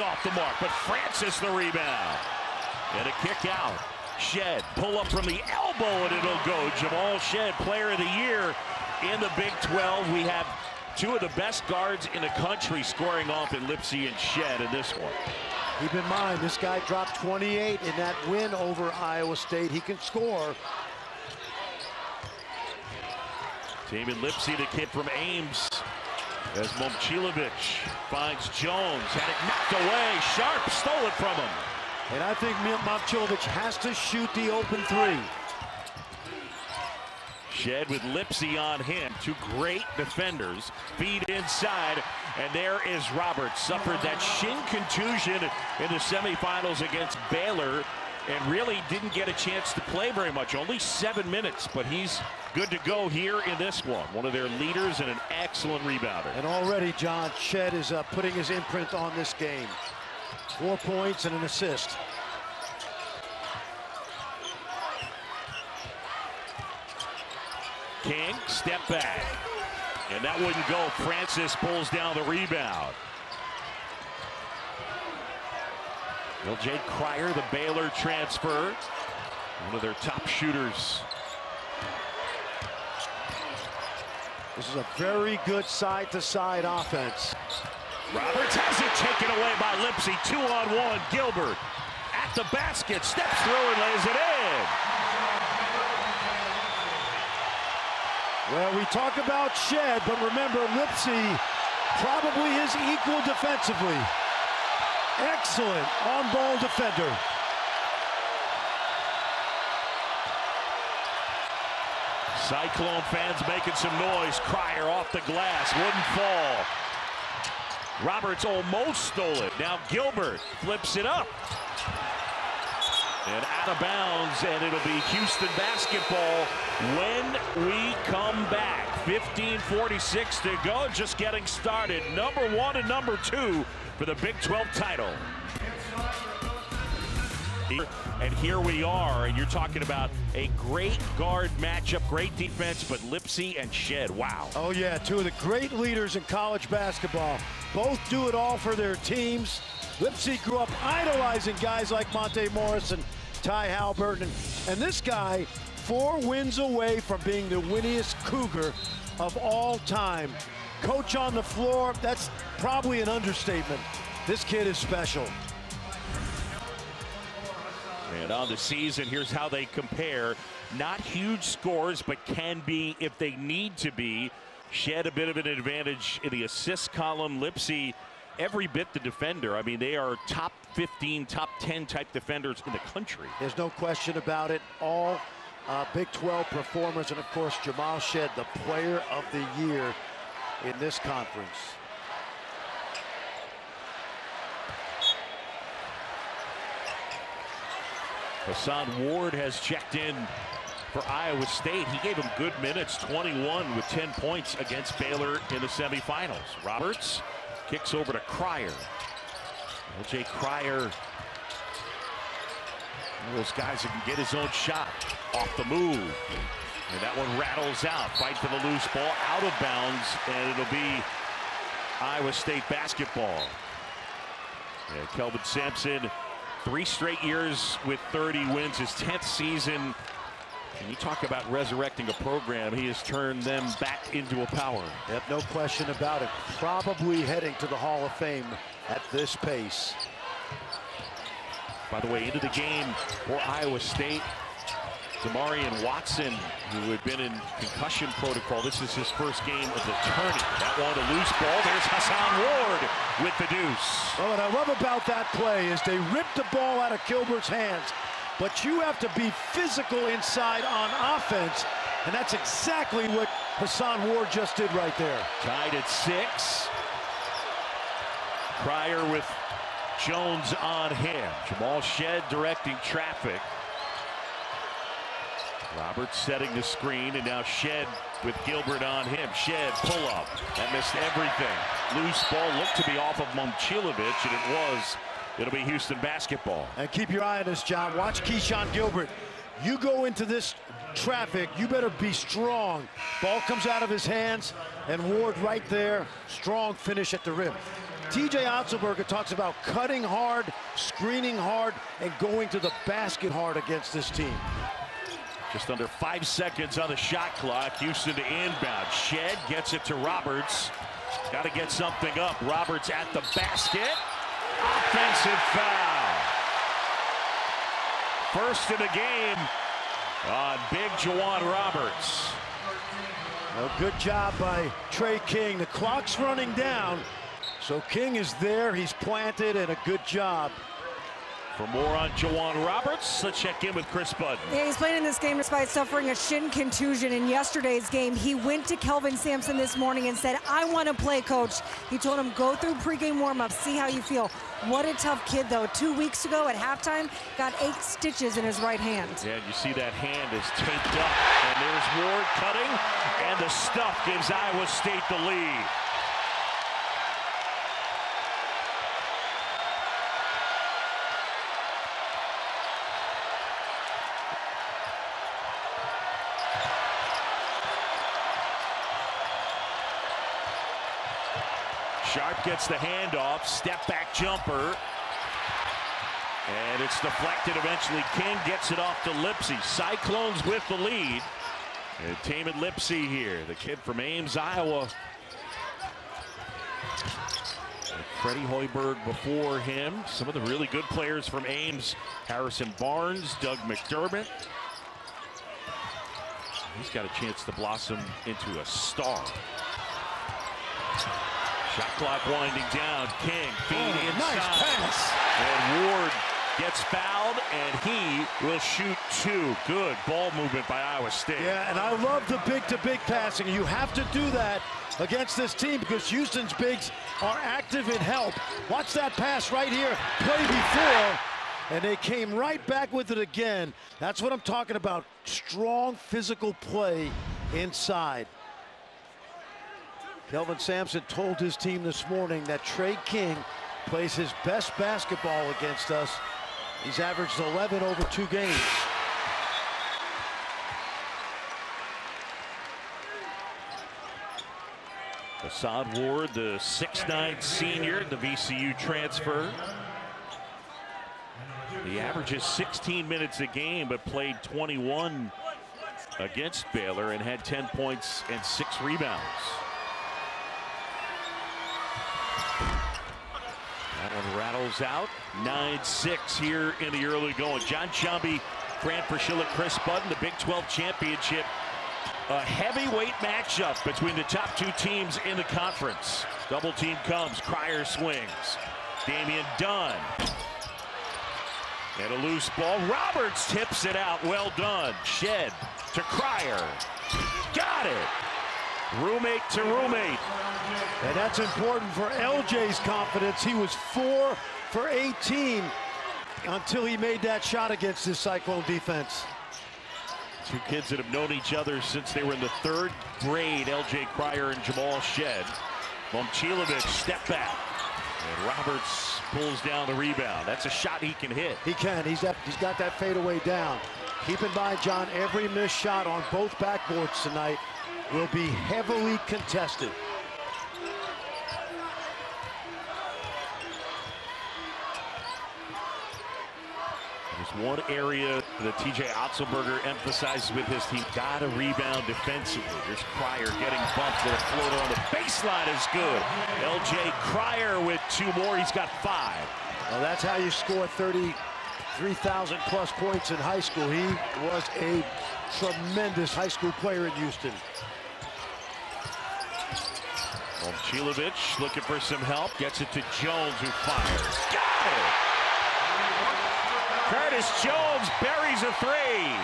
Off the mark, but Francis the rebound. And a kick out. Shead, pull up from the elbow, and it'll go. Jamal Shead, player of the year in the Big 12. We have two of the best guards in the country scoring off in Lipsey and Shead in this one. Keep in mind, this guy dropped 28 in that win over Iowa State. He can score. Tamin Lipsey, the kid from Ames, as Momcilovic finds Jones. Had it knocked away. Sharp stole it from him. And I think Momcilovic has to shoot the open three. Shead with Lipsey on him. Two great defenders. Feed inside. And there is Roberts. Suffered that shin contusion in the semifinals against Baylor. And really didn't get a chance to play very much. Only seven minutes. But he's good to go here in this one. One of their leaders and an excellent rebounder. And already, John, Chet is uh, putting his imprint on this game. Four points and an assist. King, step back. And that wouldn't go. Francis pulls down the rebound. L.J. Cryer, the Baylor transfer. One of their top shooters. This is a very good side-to-side -side offense. Roberts has it taken away by Lipsey. Two on one. Gilbert at the basket, steps through and lays it in. Well, we talk about Shead, but remember, Lipsey probably is equal defensively. Excellent on-ball defender. Cyclone fans making some noise. Cryer off the glass, wouldn't fall. Roberts almost stole it. Now Gilbert flips it up. And out of bounds, and it'll be Houston basketball when we come back. 15.46 to go, just getting started. Number one and number two for the Big 12 title. And here we are, and you're talking about a great guard matchup, great defense, but Lipsey and Shead, wow. Oh yeah, two of the great leaders in college basketball. Both do it all for their teams. Lipsey grew up idolizing guys like Monte Morris and Ty Haliburton. And this guy, four wins away from being the winningest Cougar of all time. Coach on the floor, that's probably an understatement. This kid is special. And on the season, here's how they compare. Not huge scores, but can be if they need to be. Shead a bit of an advantage in the assist column. Lipsey, every bit the defender. I mean, they are top 15, top 10 type defenders in the country. There's no question about it. All uh, Big 12 performers, and of course, Jamal Shead, the player of the year in this conference. Hason Ward has checked in for Iowa State. He gave him good minutes, 21 with 10 points against Baylor in the semifinals. Roberts kicks over to Cryer. L.J. Cryer, one of those guys that can get his own shot off the move. And that one rattles out. Fight for the loose ball out of bounds, and it'll be Iowa State basketball. Yeah, Kelvin Sampson Three straight years with 30 wins, his 10th season. And you talk about resurrecting a program, he has turned them back into a power. Yep, no question about it. Probably heading to the Hall of Fame at this pace. By the way, into the game for Iowa State, Demarion Watson, who had been in concussion protocol. This is his first game of the tourney. That one, a loose ball. There's Hason Ward with the deuce. Well, what I love about that play is they ripped the ball out of Gilbert's hands, but you have to be physical inside on offense, and that's exactly what Hason Ward just did right there. Tied at six. Cryer with Jones on him. Jamal Shead directing traffic. Roberts setting the screen, and now Shead with Gilbert on him. Shead, pull up. That missed everything. Loose ball looked to be off of Momcilovic, and it was. It'll be Houston basketball. And keep your eye on this, John. Watch Keshon Gilbert. You go into this traffic, you better be strong. Ball comes out of his hands, and Ward right there. Strong finish at the rim. TJ Otzelberger talks about cutting hard, screening hard, and going to the basket hard against this team. Just under five seconds on the shot clock. Houston to inbound. Shead gets it to Roberts. Got to get something up. Roberts at the basket. Offensive foul. First in the game on big J'Wan Roberts. Well, good job by Trey King. The clock's running down. So King is there. He's planted and a good job. For more on J'Wan Roberts, let's check in with Chris Budden. Yeah, he's playing in this game despite suffering a shin contusion in yesterday's game. He went to Kelvin Sampson this morning and said, I want to play, coach. He told him, go through pregame warm-ups, see how you feel. What a tough kid, though. Two weeks ago at halftime, got eight stitches in his right hand. Yeah, you see that hand is taped up. And there's Ward cutting, and the stuff gives Iowa State the lead. Sharp gets the handoff, step back jumper. And it's deflected eventually. King gets it off to Lipsey. Cyclones with the lead. And Tamin Lipsey here, the kid from Ames, Iowa. Freddie Hoiberg before him. Some of the really good players from Ames. Harrison Barnes, Doug McDermott. He's got a chance to blossom into a star. Shot clock winding down. King feed oh, inside. Nice pass. And Ward gets fouled, and he will shoot two. Good ball movement by Iowa State. Yeah, and I love the big-to-big -big passing. You have to do that against this team because Houston's bigs are active in help. Watch that pass right here. Play before. And they came right back with it again. That's what I'm talking about. Strong physical play inside. Kelvin Sampson told his team this morning that Trey King plays his best basketball against us. He's averaged 11 over two games. Hason Ward, the 6'9 senior, the VCU transfer. He averages 16 minutes a game, but played 21 against Baylor and had 10 points and six rebounds. That one rattles out. 9-6 here in the early going. Jon Sciambi, Fran Fraschilla, Chris Budden, the Big 12 championship. A heavyweight matchup between the top two teams in the conference. Double team comes, Cryer swings. Damian Dunn. And a loose ball. Roberts tips it out. Well done. Shead to Cryer. Got it. Roommate to roommate. And that's important for LJ's confidence. He was four for 18 until he made that shot against this Cyclone defense. Two kids that have known each other since they were in the third grade, LJ Cryer and Jamal Shead. Momcilovic step back. And Roberts pulls down the rebound. That's a shot he can hit. He can. He's, he's got that fadeaway down. Keep in mind, John, every missed shot on both backboards tonight will be heavily contested. One area that TJ Otzelberger emphasizes with his team. Got to rebound defensively. There's Cryer getting bumped with a floater on the baseline is good. LJ Cryer with two more. He's got five. Well, that's how you score 33,000 plus points in high school. He was a tremendous high school player in Houston. Momcilovic looking for some help. Gets it to Jones who fires. Got it! Curtis Jones buries a three.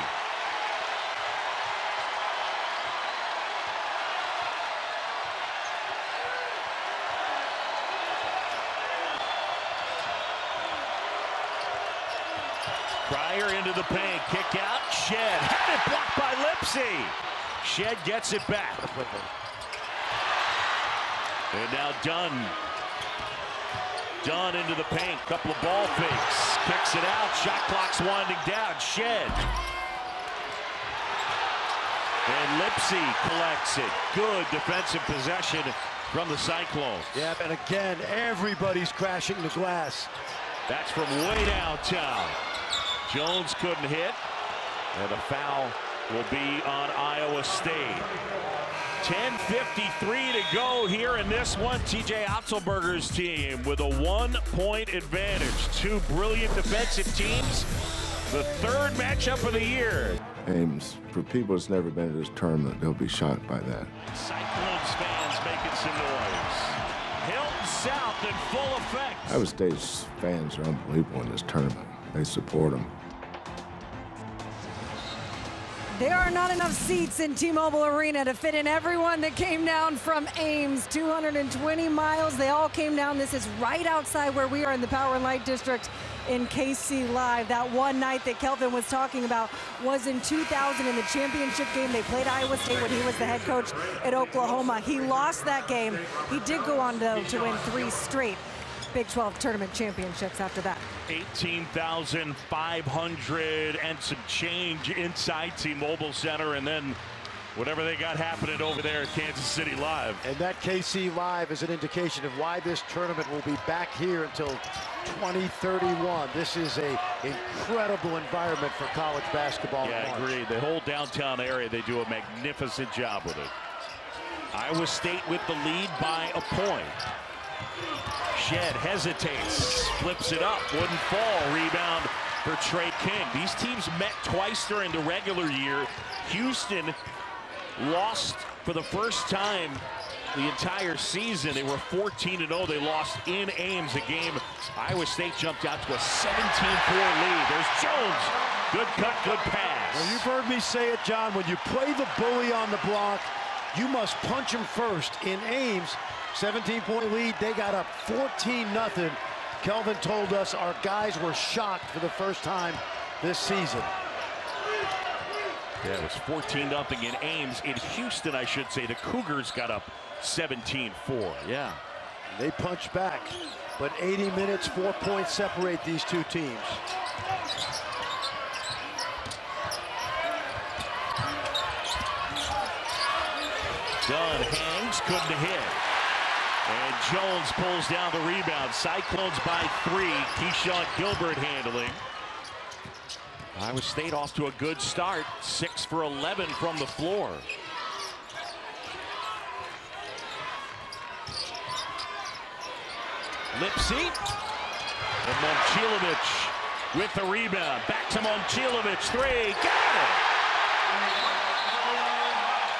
Cryer into the paint, kick out, Shead. had it blocked by Lipsey. Shead gets it back. And now Dunn Dunn into the paint. Couple of ball fakes. Kicks it out. Shot clock's winding down. Shead. And Lipsey collects it. Good defensive possession from the Cyclones. Yeah, and again, everybody's crashing the glass. That's from way downtown. Jones couldn't hit, and a foul will be on Iowa State. 10.53 to go here in this one. TJ Otzelberger's team with a one-point advantage. Two brilliant defensive teams. The third matchup of the year. Ames, for people that's never been to this tournament, they'll be shocked by that. Cyclones fans making some noise. Hilton South in full effect. Iowa State's fans are unbelievable in this tournament. They support them. There are not enough seats in T-Mobile Arena to fit in everyone that came down from Ames, 220 miles. They all came down. This is right outside where we are in the Power and Light District in KC Live. That one night that Kelvin was talking about was in 2000 in the championship game. They played Iowa State when he was the head coach at Oklahoma. He lost that game. He did go on, though, to win three straight Big 12 tournament championships after that. 18,500 and some change inside T-Mobile Center and then whatever they got happening over there at Kansas City Live. And that KC Live is an indication of why this tournament will be back here until 2031. This is a incredible environment for college basketball. Yeah, I agree. The whole downtown area, they do a magnificent job with it. Iowa State with the lead by a point. Shead hesitates, flips it up, wouldn't fall. Rebound for Trey King. These teams met twice during the regular year. Houston lost for the first time the entire season. They were 14 0. They lost in Ames a game. Iowa State jumped out to a 17 4 lead. There's Jones. Good cut, good pass. Well, you've heard me say it, John. When you play the bully on the block, you must punch him first. In Ames, 17-point lead. They got up 14-0. Kelvin told us our guys were shocked for the first time this season. Yeah, it was 14 0 in Ames. In Houston, I should say, the Cougars got up 17 4. Yeah. They punched back, but 80 minutes, four points separate these two teams. Dunn hangs, couldn't hit. And Jones pulls down the rebound. Cyclones by three. Keshon Gilbert handling. Iowa State off to a good start. Six for 11 from the floor. Lipsey. And Momcilovic with the rebound. Back to Momcilovic. Three. Got it.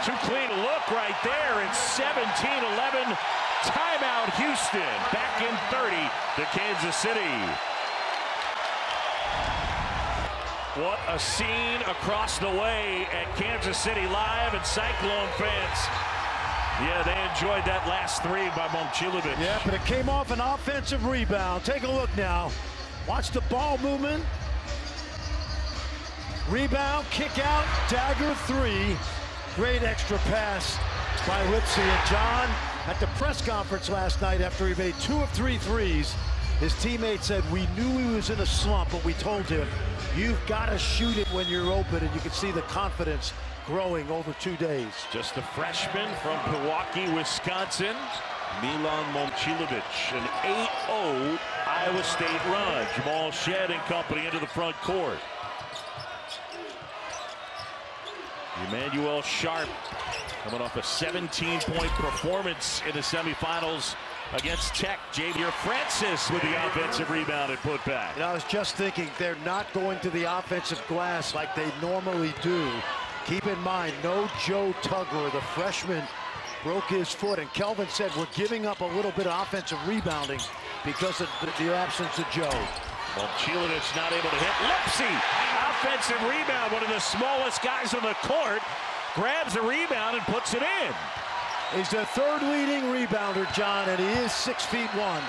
Too clean a look right there. It's 17-11. Timeout Houston. Back in 30 to Kansas City. What a scene across the way at Kansas City Live and Cyclone fans. Yeah, they enjoyed that last three by Momcilovic. Yeah, but it came off an offensive rebound. Take a look now. Watch the ball movement. Rebound, kick out, dagger three. Great extra pass by Lipsey. And John, at the press conference last night after he made two of three threes, his teammate said, we knew he was in a slump, but we told him, you've got to shoot it when you're open. And you can see the confidence growing over two days. Just a freshman from Pewaukee, Wisconsin, Milan Momcilovic. An 8-0 Iowa State run. Jamal Shead and company into the front court. Emanuel Sharp coming off a 17-point performance in the semifinals against Tech. Ja'Vier Francis with the offensive rebound and put back. And I was just thinking they're not going to the offensive glass like they normally do. Keep in mind, no Joe Tugler, the freshman, broke his foot. And Kelvin said we're giving up a little bit of offensive rebounding because of the, absence of Joe. Well, Momcilovic not able to hit. Lipsey, offensive rebound. One of the smallest guys on the court grabs a rebound and puts it in. He's the third leading rebounder, John, and he is six feet one.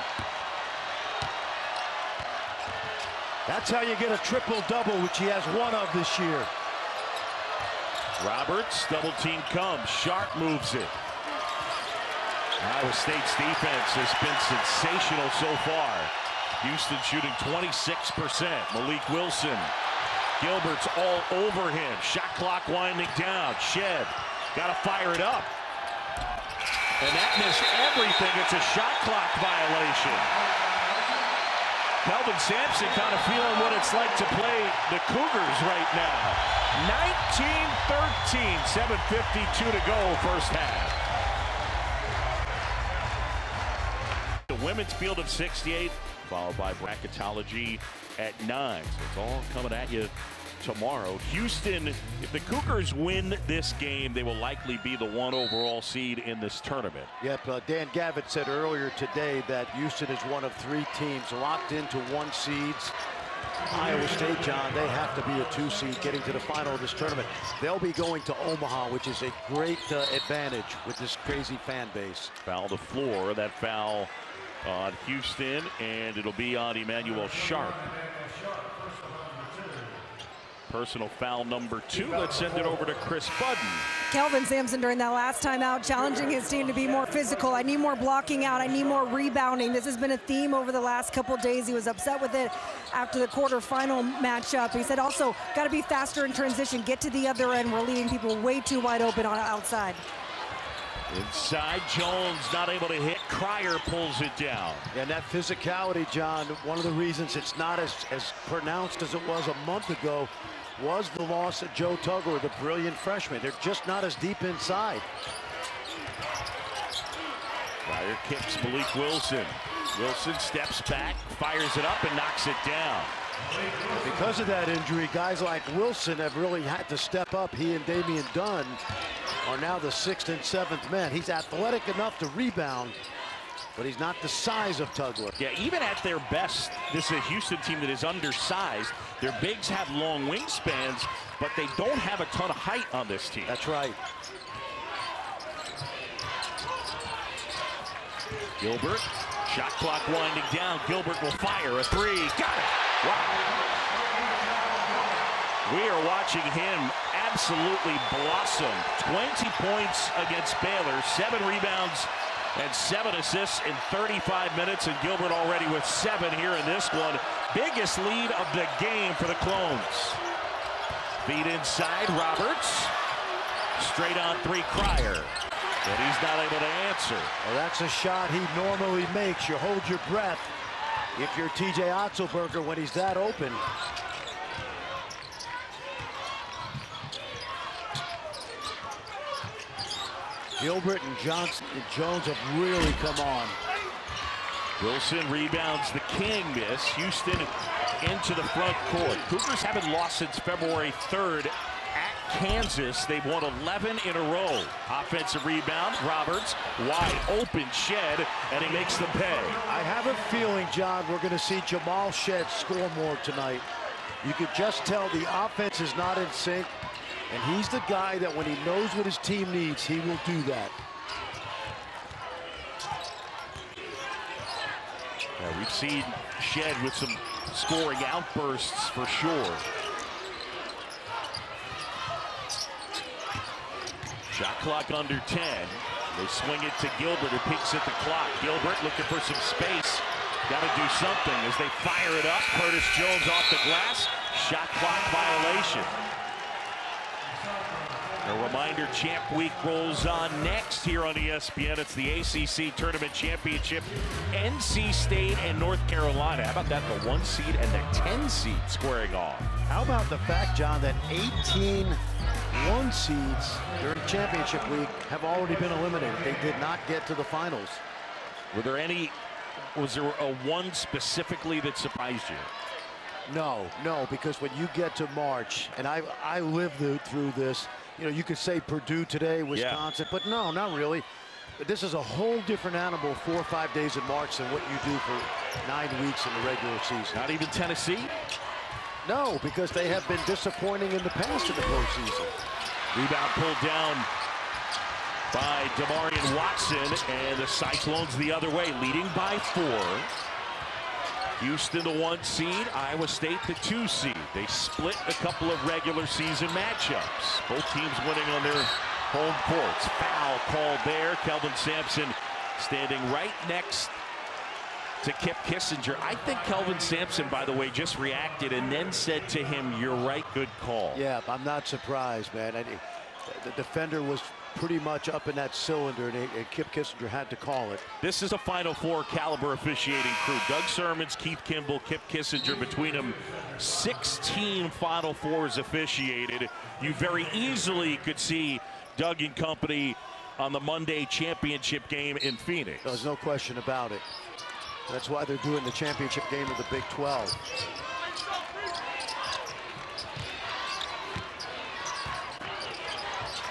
That's how you get a triple-double, which he has one of this year. Roberts, double team comes. Sharp moves it. Iowa State's defense has been sensational so far. Houston shooting 26%. Malik Wilson. Gilbert's all over him. Shot clock winding down. Shead got to fire it up. And that missed everything. It's a shot clock violation. Kelvin Sampson kind of feeling what it's like to play the Cougars right now. 19-13, 7.52 to go first half. Women's field of 68, followed by bracketology at 9. So it's all coming at you tomorrow. Houston, if the Cougars win this game, they will likely be the one overall seed in this tournament. Yep, uh, Dan Gavitt said earlier today that Houston is one of three teams locked into one seeds. Iowa State, John, they have to be a two seed getting to the final of this tournament. They'll be going to Omaha, which is a great uh, advantage with this crazy fan base. Foul the floor. That foul on Houston, and it'll be on Emanuel Sharp. Personal foul number two. Let's send it over to Chris Budden. Kelvin Sampson during that last time out challenging his team to be more physical. I need more blocking out. I need more rebounding. This has been a theme over the last couple days. He was upset with it after the quarterfinal matchup. He said also got to be faster in transition. Get to the other end. We're leaving people way too wide open on outside. Inside Jones not able to hit. Cryer pulls it down. And that physicality, John, one of the reasons it's not as, as pronounced as it was a month ago was the loss of Joe Tugler, the brilliant freshman. They're just not as deep inside. Cryer kicks Malik Wilson. Wilson steps back, fires it up, and knocks it down. Because of that injury, guys like Wilson have really had to step up. He and Damian Dunn are now the sixth and seventh men. He's athletic enough to rebound, but he's not the size of Tugler. Yeah, even at their best, this is a Houston team that is undersized. Their bigs have long wingspans, but they don't have a ton of height on this team. That's right. Gilbert, shot clock winding down. Gilbert will fire a three. Got it. Wow. We are watching him absolutely blossom. 20 points against Baylor, seven rebounds and seven assists in 35 minutes, and Gilbert already with seven here in this one. Biggest lead of the game for the Clones. Feed inside, Roberts. Straight on three, Cryer. But he's not able to answer. Well, that's a shot he normally makes. You hold your breath if you're TJ Otzelberger when he's that open. Gilbert and Johnson and Jones have really come on. Wilson rebounds the King miss. Houston into the front court. Cougars haven't lost since February 3rd at Kansas. They've won 11 in a row. Offensive rebound. Roberts wide open Shead, and he makes the pay. I have a feeling, John, we're going to see Jamal Shead score more tonight. You could just tell the offense is not in sync. And he's the guy that when he knows what his team needs, he will do that. Yeah, we've seen Shead with some scoring outbursts for sure. Shot clock under 10. They swing it to Gilbert, who peeks at the clock. Gilbert looking for some space. Got to do something as they fire it up. Curtis Jones off the glass. Shot clock violation. A reminder, Champ Week rolls on next here on ESPN. It's the ACC Tournament Championship. NC State and North Carolina. How about that? The one seed and the 10 seed squaring off. How about the fact, John, that 18 one seeds during championship week have already been eliminated. They did not get to the finals. Were there any, was there a one specifically that surprised you? No, no, because when you get to March, and I I lived through this, you know, you could say Purdue today, Wisconsin, yeah. but no, not really. This is a whole different animal four or five days in March than what you do for nine weeks in the regular season. Not even Tennessee? No, because they have been disappointing in the past in the postseason. Rebound pulled down by Demarion Watson, and the Cyclones the other way, leading by four. Houston the one seed, Iowa State the two seed. They split a couple of regular season matchups. Both teams winning on their home courts. Foul called there. Kelvin Sampson standing right next to Kip Kissinger. I think Kelvin Sampson, by the way, just reacted and then said to him, you're right, good call. Yeah, I'm not surprised, man. I, the defender was pretty much up in that cylinder, and, and Kip Kissinger had to call it. This is a Final Four caliber officiating crew. Doug Sermons, Keith Kimball, Kip Kissinger, between them, 16 Final Fours officiated. You very easily could see Doug and company on the Monday championship game in Phoenix. There's no question about it. That's why they're doing the championship game of the Big 12.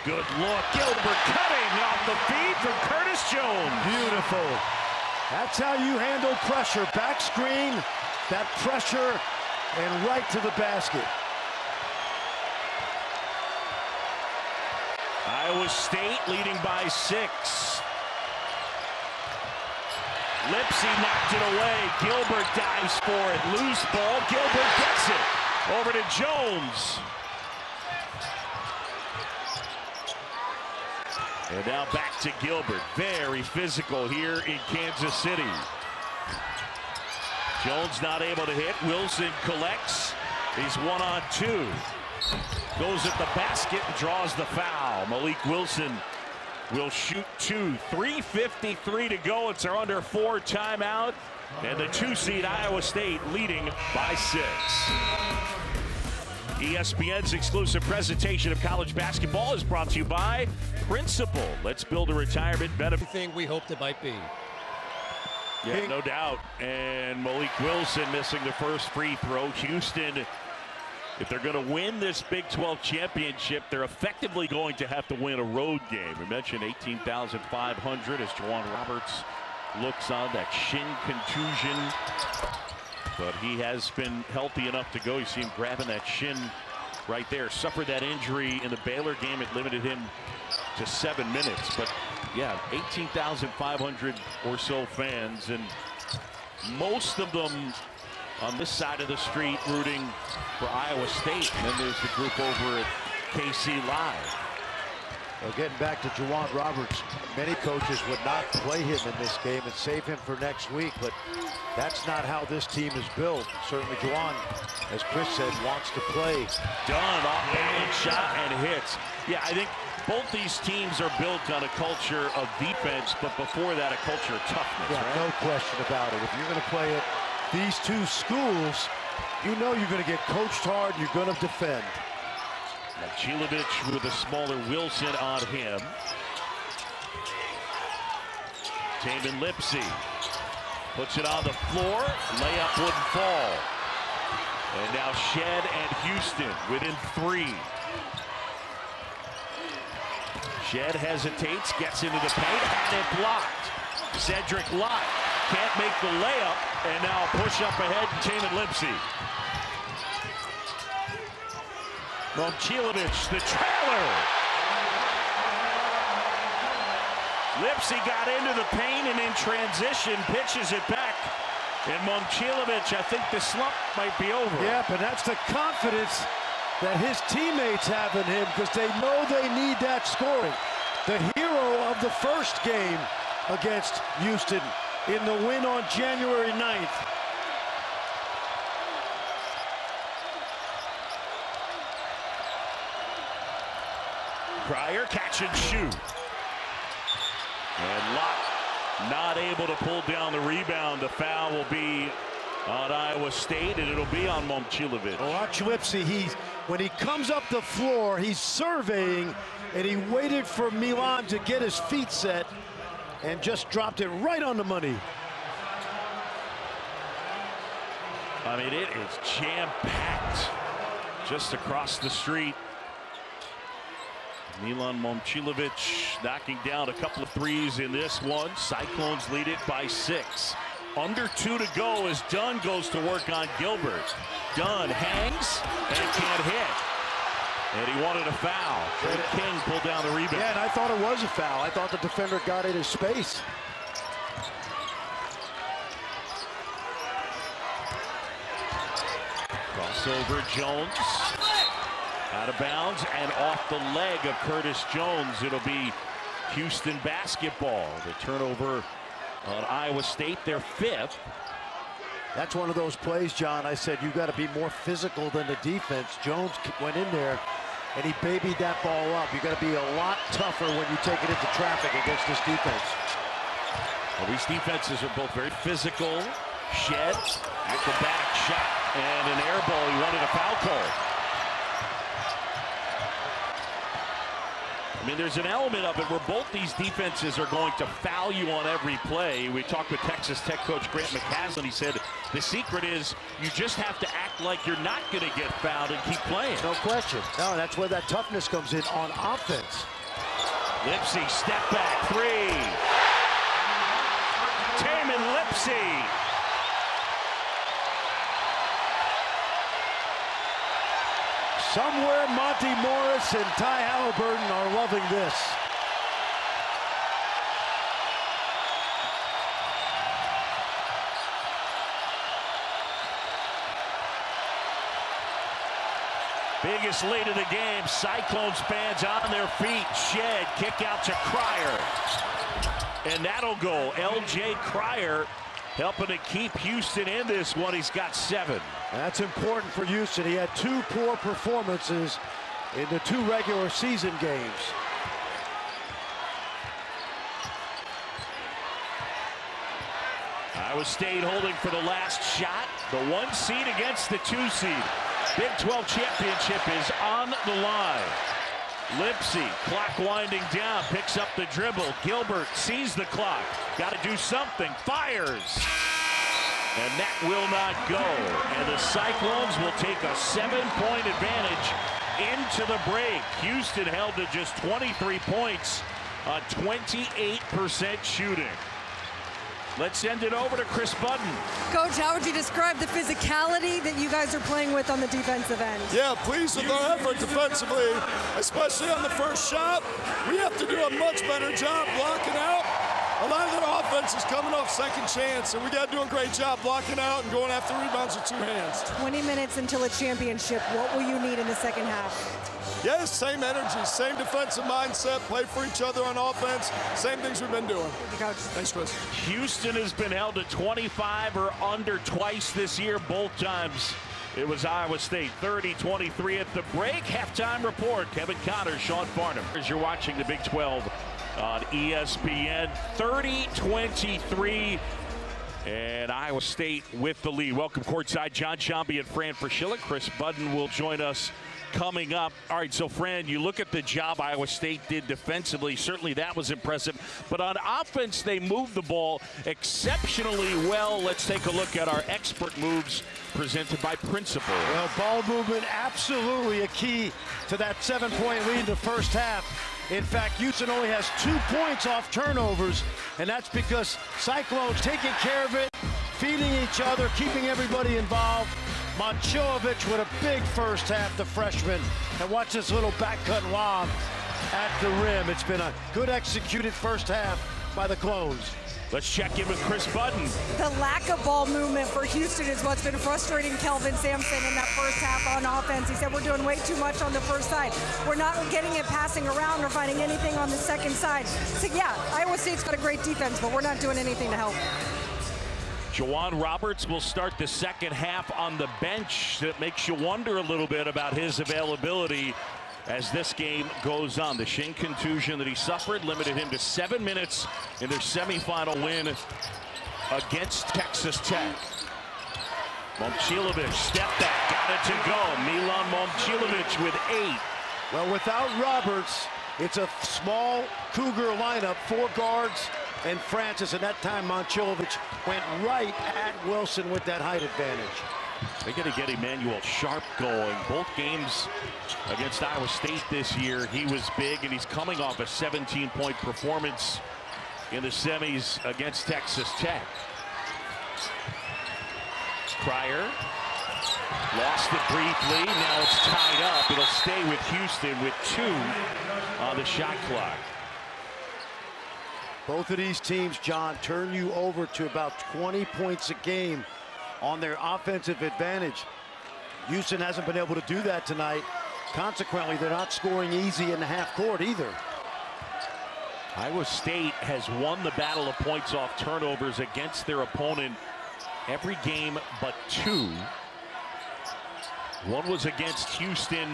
Good look. Gilbert cutting off the feed from Curtis Jones. Beautiful. That's how you handle pressure. Back screen, that pressure, and right to the basket. Iowa State leading by six. Lipsey knocked it away. Gilbert dives for it. Loose ball. Gilbert gets it. Over to Jones. And now back to Gilbert. Very physical here in Kansas City. Jones not able to hit. Wilson collects. He's one on two. Goes at the basket and draws the foul. Malik Wilson will shoot two. 3.53 to go. It's our under four timeout. And the two seed Iowa State leading by six. ESPN's exclusive presentation of college basketball is brought to you by Principal. Let's build a retirement benefit. Everything we hoped it might be. Yeah, no doubt. And Malik Wilson missing the first free throw. Houston, if they're going to win this Big 12 championship, they're effectively going to have to win a road game. We mentioned 18,500 as J'Wan Roberts looks on that shin contusion. But he has been healthy enough to go. You see him grabbing that shin right there. Suffered that injury in the Baylor game. It limited him to seven minutes. But yeah, 18,500 or so fans. And most of them on this side of the street rooting for Iowa State. And then there's the group over at KC Live. Well, getting back to J'Wan Roberts, many coaches would not play him in this game and save him for next week, but that's not how this team is built. Certainly J'Wan, as Chris said, wants to play. Dunn off balance shot and hits. Yeah, I think both these teams are built on a culture of defense, but before that, a culture of toughness. Yeah, right? no question about it. If you're going to play at these two schools, you know you're going to get coached hard, you're going to defend. Momcilovic with a smaller Wilson on him. Tamin Lipsey puts it on the floor. Layup wouldn't fall. And now Shead and Houston within three. Shead hesitates, gets into the paint, had it blocked. Cedric Lath can't make the layup, and now push up ahead, Tamin Lipsey. Momcilovic, the trailer. Lipsey got into the paint and in transition pitches it back. And Momcilovic, I think the slump might be over. Yeah, but that's the confidence that his teammates have in him because they know they need that scoring. The hero of the first game against Houston in the win on January 9th. Cryer catch and shoot. And Lath not able to pull down the rebound. The foul will be on Iowa State, and it'll be on Momcilovic. Watch Lipsey. He's when he comes up the floor, he's surveying, and he waited for Milan to get his feet set, and just dropped it right on the money. I mean, it is jam-packed just across the street. Milan Momcilovic knocking down a couple of threes in this one. Cyclones lead it by six. Under two to go as Dunn goes to work on Gilbert. Dunn hangs and can't hit. And he wanted a foul. Trey King pulled down the rebound. Yeah, and I thought it was a foul. I thought the defender got in his space. Crossover Jones. Out of bounds and off the leg of Curtis Jones. It'll be Houston basketball. The turnover on Iowa State, their fifth. That's one of those plays, John. I said you got to be more physical than the defense. Jones went in there and he babied that ball up. You got to be a lot tougher when you take it into traffic against this defense. Well, these defenses are both very physical. Shead, acrobatic shot, and an air ball. He wanted a foul call. I mean, there's an element of it where both these defenses are going to foul you on every play. We talked with Texas Tech coach Grant McCasland. He said the secret is you just have to act like you're not going to get fouled and keep playing. No question. No, that's where that toughness comes in on offense. Lipsey, step back, three. Tamin Lipsey Somewhere Monte Morris and Ty Haliburton are loving this. Biggest lead of the game. Cyclones fans on their feet. Shead kick out to Cryer. And that'll go. L.J. Cryer helping to keep Houston in this one. He's got seven. That's important for Houston. He had two poor performances in the two regular season games. Iowa State holding for the last shot. The one seed against the two seed. Big 12 championship is on the line. Lipsey, clock winding down, picks up the dribble. Gilbert sees the clock. Got to do something. Fires. And that will not go. And the Cyclones will take a seven-point advantage into the break. Houston held to just 23 points, a 28% shooting. Let's send it over to Chris Budden. Coach, how would you describe the physicality that you guys are playing with on the defensive end? Yeah, pleased with our effort defensively, especially on the first shot. We have to do a much better job blocking out. A lot of their offense is coming off second chance, and we got to do a great job blocking out and going after rebounds with two hands. 20 minutes until a championship. What will you need in the second half? Yes, same energy, same defensive mindset, play for each other on offense, same things we've been doing. Thank you, Coach. Thanks, Chris. Houston has been held to 25 or under twice this year, both times. It was Iowa State 30-23 at the break. Halftime report. Kevin Connors, Sean Farnham. As you're watching the Big 12 on ESPN, 30-23. And Iowa State with the lead. Welcome courtside, John Sciambi and Fran Fraschilla. Chris Budden will join us coming up. All right, so Fran, you look at the job Iowa State did defensively. Certainly that was impressive. But on offense, they moved the ball exceptionally well. Let's take a look at our expert moves presented by Principal. Well, ball movement absolutely a key to that seven-point lead in the first half. In fact, Houston only has two points off turnovers, and that's because Cyclones taking care of it, feeding each other, keeping everybody involved. Momcilovic with a big first half, the freshman. And watch this little back cut lob at the rim. It's been a good executed first half by the Clones. Let's check in with Chris Budden. The lack of ball movement for Houston is what's been frustrating Kelvin Sampson in that first half on offense. He said we're doing way too much on the first side. We're not getting it passing around or finding anything on the second side. So yeah, Iowa State's got a great defense, but we're not doing anything to help. J'Wan Roberts will start the second half on the bench. That makes you wonder a little bit about his availability as this game goes on. The shin contusion that he suffered limited him to seven minutes in their semifinal win against Texas Tech. Momcilovic, step back, got it to go. Milan Momcilovic with eight. Well, without Roberts, it's a small Cougar lineup, four guards and Francis, and that time Momcilovic went right at Wilson with that height advantage. They got to get Emanuel Sharp going. Both games against Iowa State this year, he was big, and he's coming off a 17-point performance in the semis against Texas Tech. Cryer lost it briefly. Now it's tied up. It'll stay with Houston with two on the shot clock. Both of these teams, John, turn you over to about 20 points a game on their offensive advantage. Houston hasn't been able to do that tonight. Consequently, they're not scoring easy in the half court either. Iowa State has won the battle of points off turnovers against their opponent every game but two. One was against Houston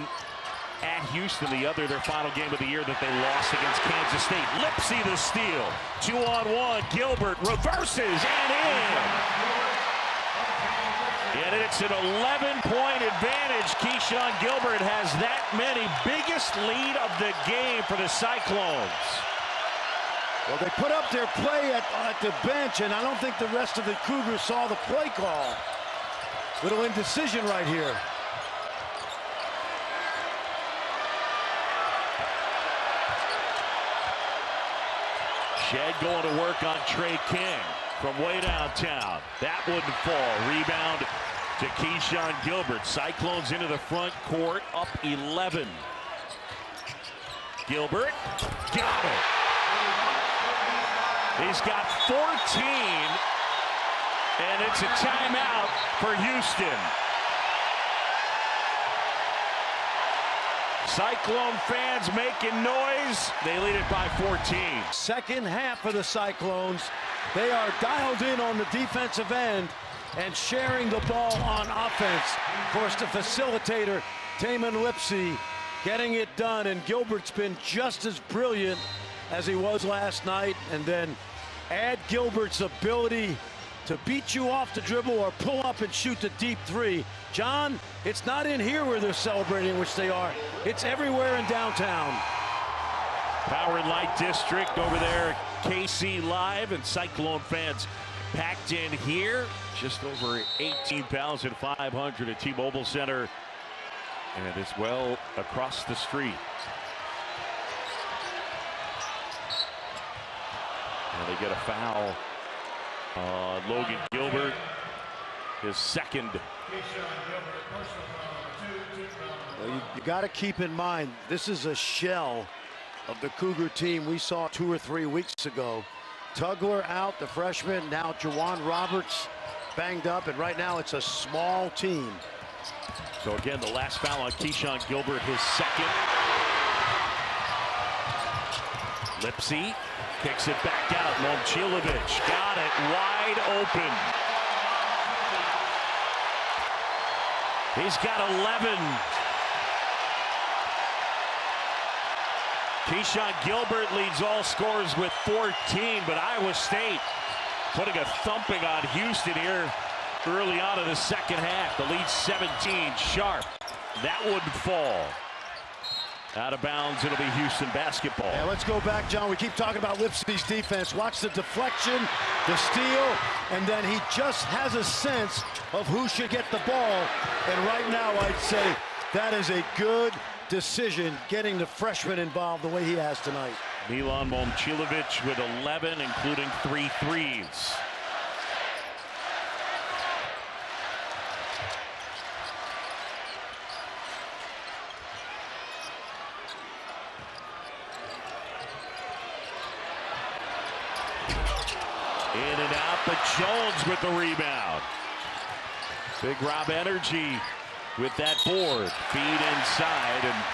at Houston, the other their final game of the year that they lost against Kansas State. Lipsey the steal. Two on one. Gilbert reverses and in. And it's an 11-point advantage. Keshon Gilbert has that many. Biggest lead of the game for the Cyclones. Well, they put up their play at, at the bench, and I don't think the rest of the Cougars saw the play call. Little indecision right here. Shead going to work on Tre King from way downtown. That wouldn't fall. Rebound to Keshon Gilbert. Cyclones into the front court, up 11. Gilbert got it. He's got 14, and it's a timeout for Houston. Cyclone fans making noise. They lead it by 14. Second half of the Cyclones, they are dialed in on the defensive end and sharing the ball on offense. Of course, the facilitator, Tamin Lipsey, getting it done, and Gilbert's been just as brilliant as he was last night. And then add Gilbert's ability to beat you off the dribble or pull up and shoot the deep three. John, it's not in here where they're celebrating, which they are. It's everywhere in downtown. Power and Light District over there, KC Live, and Cyclone fans packed in here. Just over 18,500 at T-Mobile Center, and as well across the street. And they get a foul. Uh, Logan Gilbert, his second. Well, you, you got to keep in mind, this is a shell of the Cougar team we saw two or three weeks ago. Tugler out, the freshman. Now J'Wan Roberts banged up, and right now it's a small team. So again, the last foul on Keshon Gilbert, his second. Lipsey kicks it back out. Momcilovic got it wide open. He's got 11. Keshon Gilbert leads all scorers with 14, but Iowa State putting a thumping on Houston here early on in the second half. The lead 17, sharp. That wouldn't fall. Out of bounds, it'll be Houston basketball. Yeah, let's go back, John. We keep talking about Lipsey's defense. Watch the deflection, the steal, and then he just has a sense of who should get the ball. And right now, I'd say that is a good decision, getting the freshman involved the way he has tonight. Milan Momcilovic with 11, including three threes. In and out, but Jones with the rebound. Big Rob Energy with that board. Feed inside, and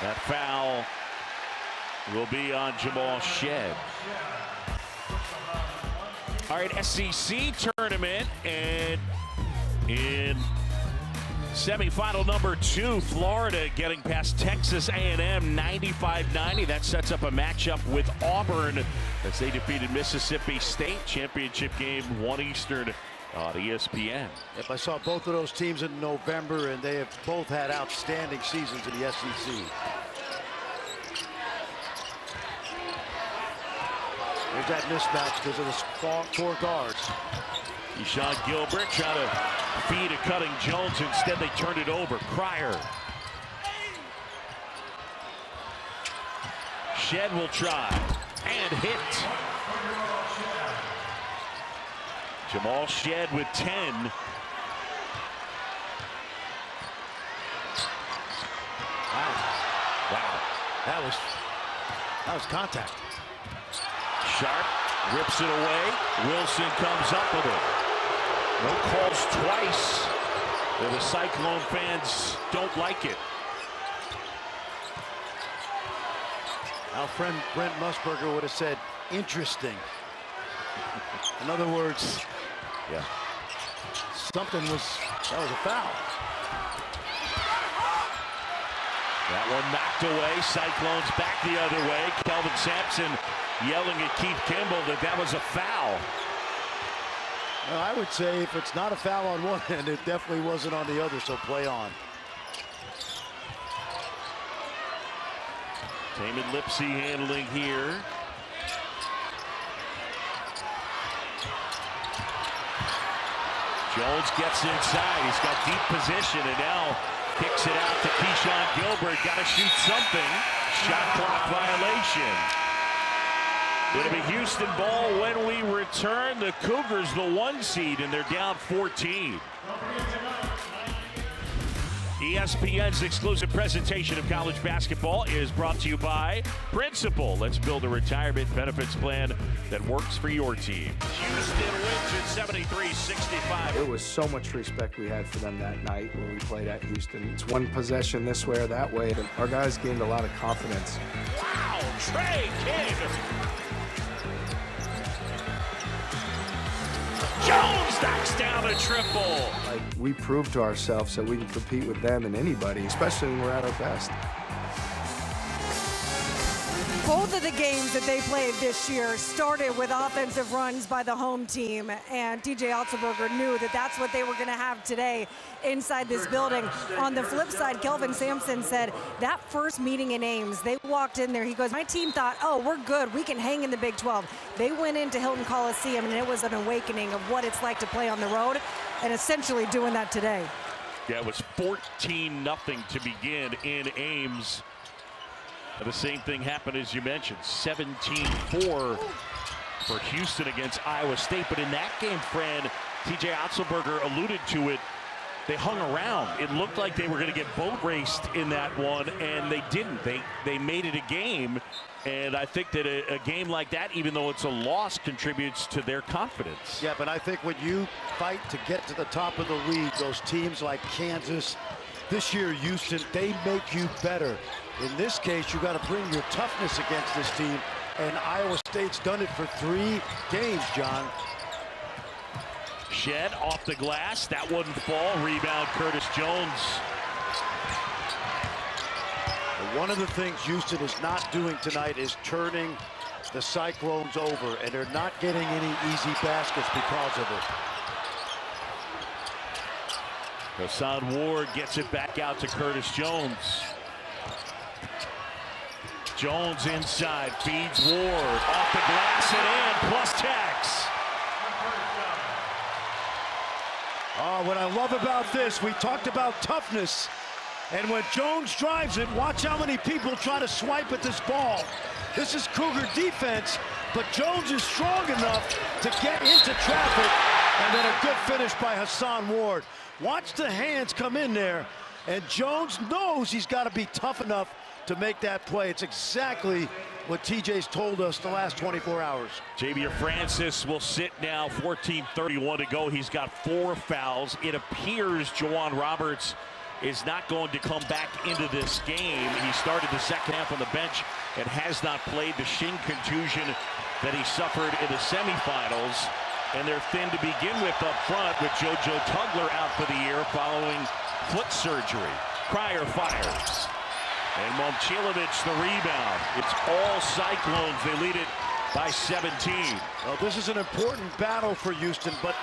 that foul will be on Jamal Shead. All right, SEC tournament, and in semifinal number two, Florida getting past Texas A&M 95-90. That sets up a matchup with Auburn as they defeated Mississippi State. Championship game, 1 Eastern on ESPN. Yep, I saw both of those teams in November, and they have both had outstanding seasons in the SEC. There's that mismatch because of the four, guards. Keshon Gilbert trying to feed a cutting Jones. Instead, they turned it over. Cryer. Shead will try and hit. Jamal Shead with 10. Wow. Wow. That was that was contact. Sharp rips it away. Wilson comes up with it. No calls twice. The Cyclone fans don't like it. Our friend Brent Musburger would have said, interesting. In other words, Yeah. something was, that was a foul. That one knocked away. Cyclones back the other way. Kelvin Sampson yelling at Keith Kimble that that was a foul. Well, I would say if it's not a foul on one end, it definitely wasn't on the other, so play on. Tamin Lipsey handling here. Jones gets inside. He's got deep position and now kicks it out to Keshon Gilbert. Got to shoot something. Shot clock violation. It'll be Houston ball when we return. The Cougars the one seed and they're down 14. ESPN's exclusive presentation of college basketball is brought to you by Principal. Let's build a retirement benefits plan that works for your team. Houston wins at 73-65. It was so much respect we had for them that night when we played at Houston. It's one possession this way or that way. Our guys gained a lot of confidence. Wow, Tre King. Jones knocks down a triple. Like we proved to ourselves that we can compete with them and anybody, especially when we're at our best. Both of the games that they played this year started with offensive runs by the home team, and TJ Otzelberger knew that that's what they were going to have today inside this building. On the flip side, Kelvin Sampson said that first meeting in Ames, they walked in there. He goes, My team thought, oh, we're good. We can hang in the Big 12. They went into Hilton Coliseum, and it was an awakening of what it's like to play on the road, and essentially doing that today. Yeah, it was 14 nothing to begin in Ames. The same thing happened as you mentioned, 17-4 for Houston against Iowa State. But in that game, Fran, TJ Otzelberger alluded to it. They hung around. It looked like they were going to get boat raced in that one, and they didn't. They they made it a game, and I think that a, a game like that, even though it's a loss, contributes to their confidence. Yeah, but I think when you fight to get to the top of the league, those teams like Kansas, this year Houston, they make you better. In this case, you got to bring your toughness against this team, and Iowa State's done it for three games, John. Shead off the glass. That wouldn't fall. Rebound, Curtis Jones. One of the things Houston is not doing tonight is turning the Cyclones over, and they're not getting any easy baskets because of it. Hason Ward gets it back out to Curtis Jones. Jones inside, feeds Ward, off the glass and in, plus tax. Oh, what I love about this, we talked about toughness. And when Jones drives it, watch how many people try to swipe at this ball. This is Cougar defense, but Jones is strong enough to get into traffic. And then a good finish by Hason Ward. Watch the hands come in there. And Jones knows he's got to be tough enough to make that play. It's exactly what TJ's told us the last 24 hours. Ja'Vier Francis will sit now, 14.31 to go. He's got four fouls. It appears J'Wan Roberts is not going to come back into this game. He started the second half on the bench and has not played the shin contusion that he suffered in the semifinals. And they're thin to begin with up front with JoJo Tugler out for the year following foot surgery. Cryer fires. And Momcilovic the rebound. It's all Cyclones. They lead it by 17. Well, this is an important battle for Houston, but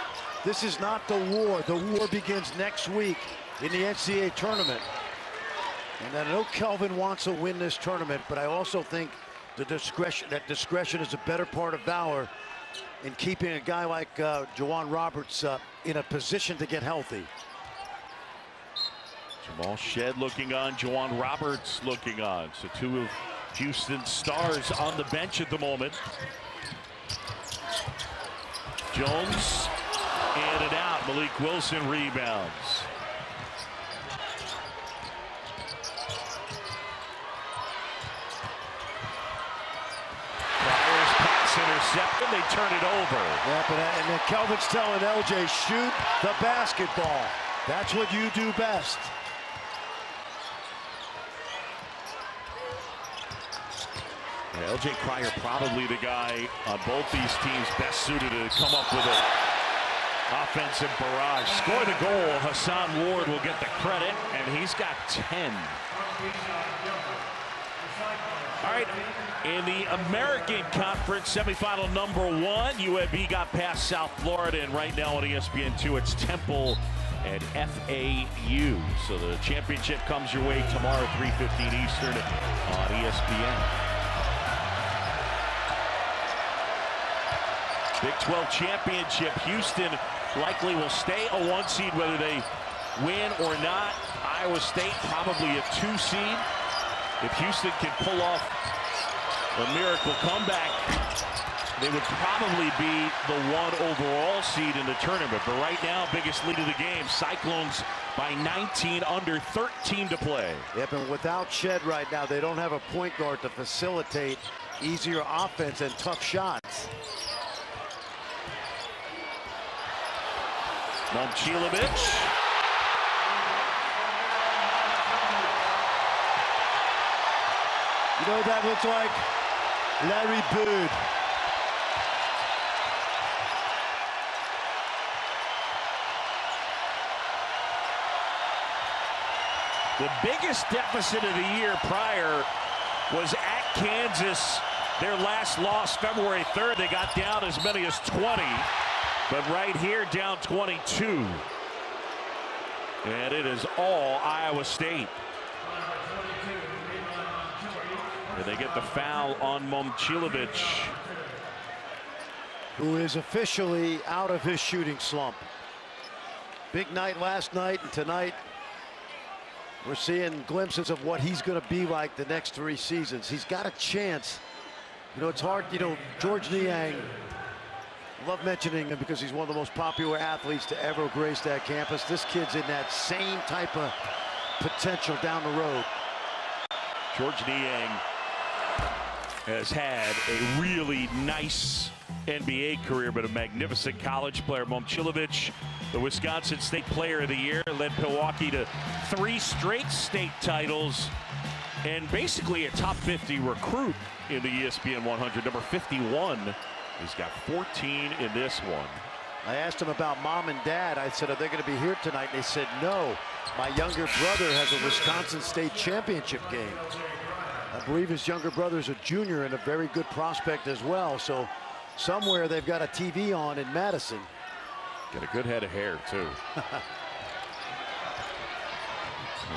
this is not the war. The war begins next week in the NCAA tournament. And I know Kelvin wants to win this tournament, but I also think the discretion that discretion is a better part of valor in keeping a guy like uh, J'Wan Roberts uh, in a position to get healthy. Jamal Shead looking on, J'Wan Roberts looking on. So two of Houston's stars on the bench at the moment. Jones and it out. Mylik Wilson rebounds. Intercepted. They turn it over. Yep, and, and then Kelvin's telling LJ, shoot the basketball. That's what you do best. Yeah, LJ Cryer probably the guy on both these teams best suited to come up with a, a offensive barrage. Score the goal. Hason Ward will get the credit, and he's got 10. All right, in the American Conference semifinal number one, UAB got past South Florida, and right now on ESPN2, it's Temple and FAU. So the championship comes your way tomorrow, 3.15 Eastern on ESPN. Big 12 championship. Houston likely will stay a one seed whether they win or not. Iowa State probably a two seed. If Houston can pull off a miracle comeback, they would probably be the one overall seed in the tournament. But right now, biggest lead of the game, Cyclones by 19 under 13 to play. Yep, and without Shead right now, they don't have a point guard to facilitate easier offense and tough shots. Momcilovic. You know what that looks like? Larry Bird. The biggest deficit of the year prior was at Kansas. Their last loss February 3rd. They got down as many as 20. But right here, down 22. And it is all Iowa State. And they get the foul on Momcilovic. Who is officially out of his shooting slump. Big night last night and tonight we're seeing glimpses of what he's going to be like the next three seasons. He's got a chance. You know, it's hard, you know, George Niang love mentioning him because he's one of the most popular athletes to ever grace that campus. This kid's in that same type of potential down the road. George Niang has had a really nice NBA career, but a magnificent college player. Momcilovic, the Wisconsin State Player of the Year, led Pewaukee to three straight state titles and basically a top 50 recruit in the ESPN 100, number 51 He's got 14 in this one. I asked him about mom and dad. I said, are they going to be here tonight? And they said, no. My younger brother has a Wisconsin State championship game. I believe his younger brother is a junior and a very good prospect as well. So somewhere they've got a TV on in Madison. Got a good head of hair, too.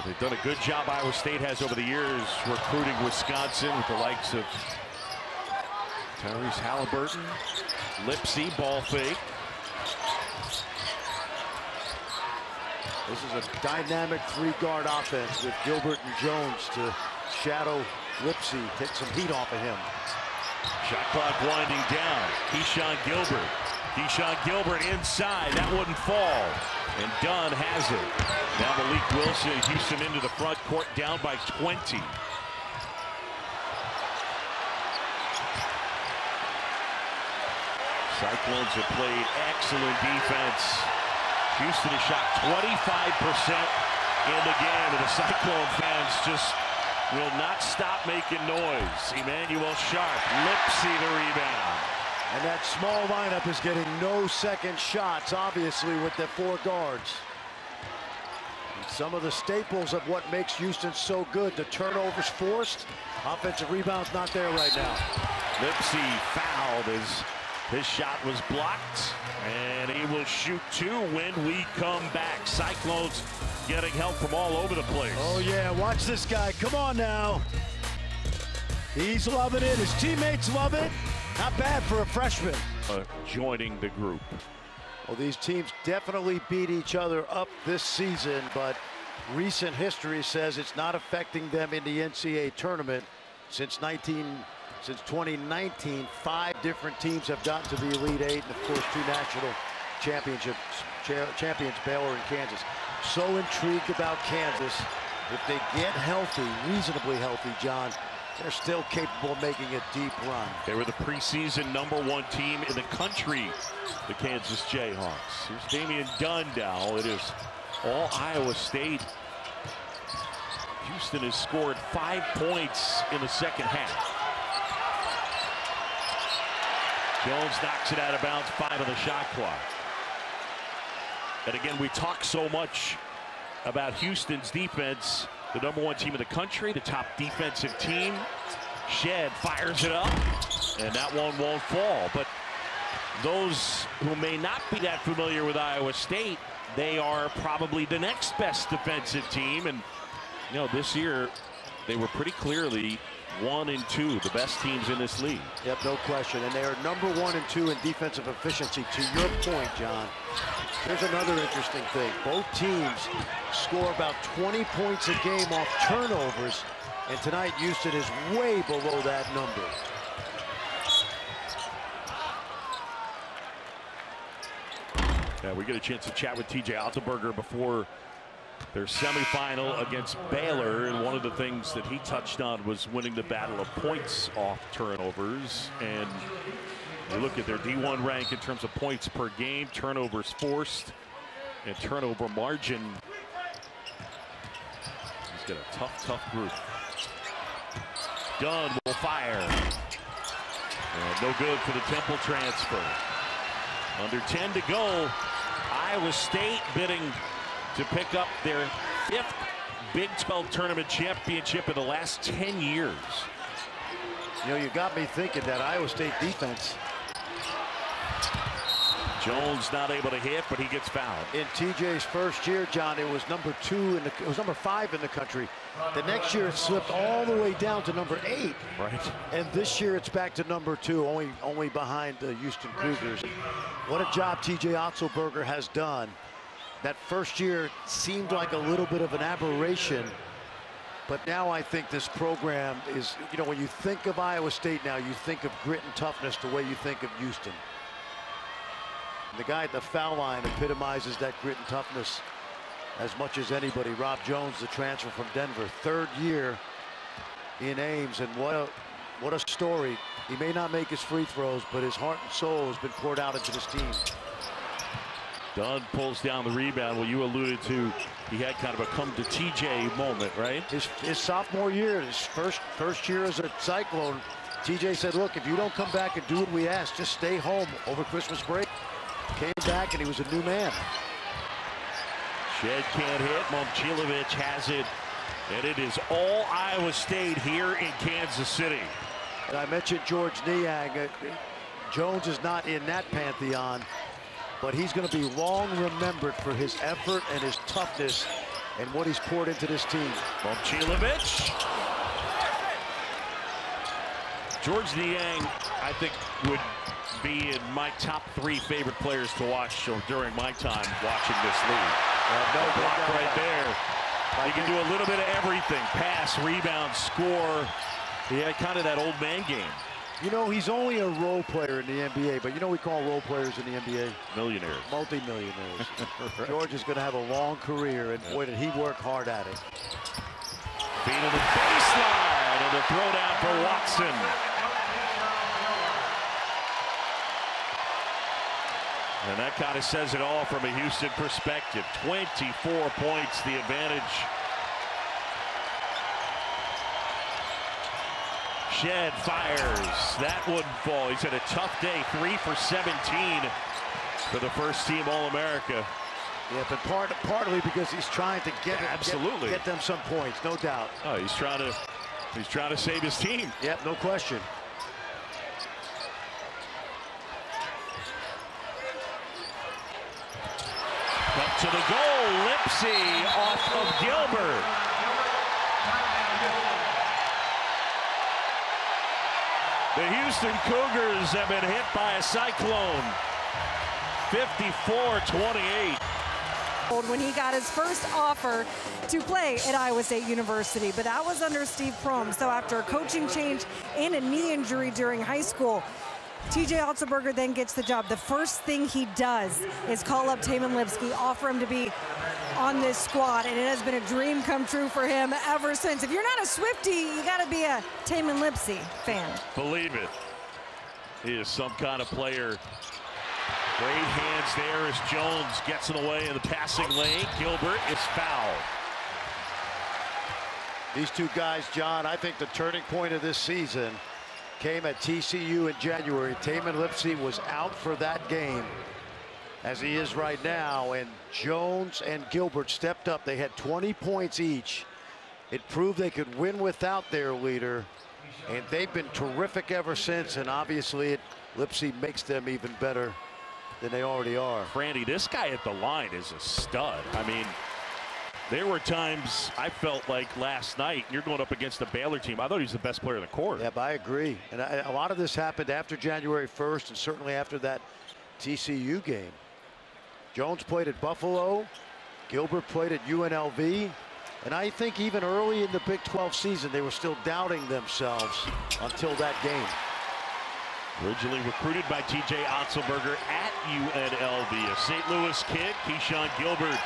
They've done a good job, Iowa State has over the years, recruiting Wisconsin with the likes of Tyrese Haliburton, Lipsey, ball fake. This is a dynamic three-guard offense with Gilbert and Jones to shadow Lipsey, take some heat off of him. Shot clock winding down. Keshon Gilbert. Keshon Gilbert inside. That wouldn't fall. And Dunn has it. Now Mylik Wilson, Houston into the front court, down by 20. Cyclones have played excellent defense. Houston has shot 25% in the game, and the Cyclone fans just will not stop making noise. Emanuel Sharp, Lipsey the rebound. And that small lineup is getting no second shots, obviously, with the four guards. Some of the staples of what makes Houston so good. The turnovers forced. Offensive rebounds not there right now. Lipsey fouled as his shot was blocked, and he will shoot two when we come back. Cyclones getting help from all over the place. Oh, yeah. Watch this guy. Come on now. He's loving it. His teammates love it. Not bad for a freshman. Uh, joining the group. Well, these teams definitely beat each other up this season, but recent history says it's not affecting them in the NCAA tournament since 19- since 2019, five different teams have gotten to the Elite Eight, and of course, two national championships, cha champions, Baylor and Kansas. So intrigued about Kansas. If they get healthy, reasonably healthy, John, they're still capable of making a deep run. They were the preseason number one team in the country, the Kansas Jayhawks. Here's Damian Dunn. It is all Iowa State. Houston has scored five points in the second half. Jones knocks it out of bounds, five on the shot clock. And again, we talk so much about Houston's defense, the number one team in the country, the top defensive team. Shead fires it up, and that one won't fall. But those who may not be that familiar with Iowa State, they are probably the next best defensive team. And, you know, this year they were pretty clearly one and two, the best teams in this league. Yep, no question. And they are number one and two in defensive efficiency. To your point, John, here's another interesting thing. Both teams score about 20 points a game off turnovers. And tonight, Houston is way below that number. Yeah, we get a chance to chat with TJ Otzelberger before their semifinal against Baylor. And one of the things that he touched on was winning the battle of points off turnovers. And you look at their D1 rank in terms of points per game, turnovers forced, and turnover margin. He's got a tough, tough group. Dunn will fire. And no good for the Temple transfer. Under 10 to go. Iowa State bidding to pick up their fifth Big 12 tournament championship in the last 10 years. You know, you got me thinking that Iowa State defense. Jones not able to hit, but he gets fouled. In TJ's first year, John, it was number two in the, it was number five in the country. The next year it slipped all the way down to number eight. Right. And this year it's back to number two, only only behind the Houston Cougars. What a job TJ Otzelberger has done. That first year seemed like a little bit of an aberration. But now I think this program is, you know, when you think of Iowa State now, you think of grit and toughness the way you think of Houston. The guy at the foul line epitomizes that grit and toughness as much as anybody. Rob Jones, the transfer from Denver, third year in Ames, and what a what a story. He may not make his free throws, but his heart and soul has been poured out into this team. Dunn pulls down the rebound. Well, you alluded to he had kind of a come to TJ moment, right? His, his sophomore year, his first first year as a Cyclone, TJ said, look, if you don't come back and do what we ask, just stay home over Christmas break. Came back and he was a new man. Shead can't hit. Momcilovic has it. And it is all Iowa State here in Kansas City. And I mentioned George Niang. Uh, Jones is not in that pantheon, but he's going to be long remembered for his effort and his toughness and what he's poured into this team. Momcilovic. George Niang, I think, would be in my top three favorite players to watch during my time watching this league. Uh, no block right there. He can do a little bit of everything. Pass, rebound, score. He had kind of that old man game. You know, he's only a role player in the NBA, but you know we call role players in the NBA? Millionaires. Multi-millionaires. right. George is going to have a long career, and boy, did he work hard at it. Feed to the baseline, and the throw down for Watson. And that kind of says it all from a Houston perspective. 24 points, the advantage. Shead fires. That wouldn't fall. He's had a tough day. Three for 17 for the first team All-America. Yeah, but part, partly because he's trying to get, yeah, absolutely. Get, get them some points, no doubt. Oh, he's trying to he's trying to save his team. Yep, no question. Up to the goal, Lipsey off of Gilbert. The Houston Cougars have been hit by a cyclone. 54-28 when he got his first offer to play at Iowa State University, but that was under Steve Prohm. So after a coaching change and a knee injury during high school, TJ Otzelberger then gets the job. The first thing he does is call up Tamin Lipsey, offer him to be on this squad, and it has been a dream come true for him ever since. If you're not a Swifty, you got to be a Tamin Lipsey fan. Believe it. He is some kind of player. Great hands there as Jones gets in the way in the passing lane. Gilbert is fouled. These two guys, John, I think the turning point of this season came at TCU in January. Tamin Lipsey was out for that game. As he is right now. And Jones and Gilbert stepped up. They had 20 points each. It proved they could win without their leader. And they've been terrific ever since. And obviously, it, Lipsey makes them even better than they already are. Franny, this guy at the line is a stud. I mean, there were times I felt like last night, you're going up against the Baylor team. I thought he was the best player in the court. Yeah, I agree. And I, a lot of this happened after January 1st and certainly after that TCU game. Jones played at Buffalo. Gilbert played at UNLV. And I think even early in the Big 12 season, they were still doubting themselves until that game. Originally recruited by TJ Otzelberger at UNLV. A St. Louis kid, Keshon Gilbert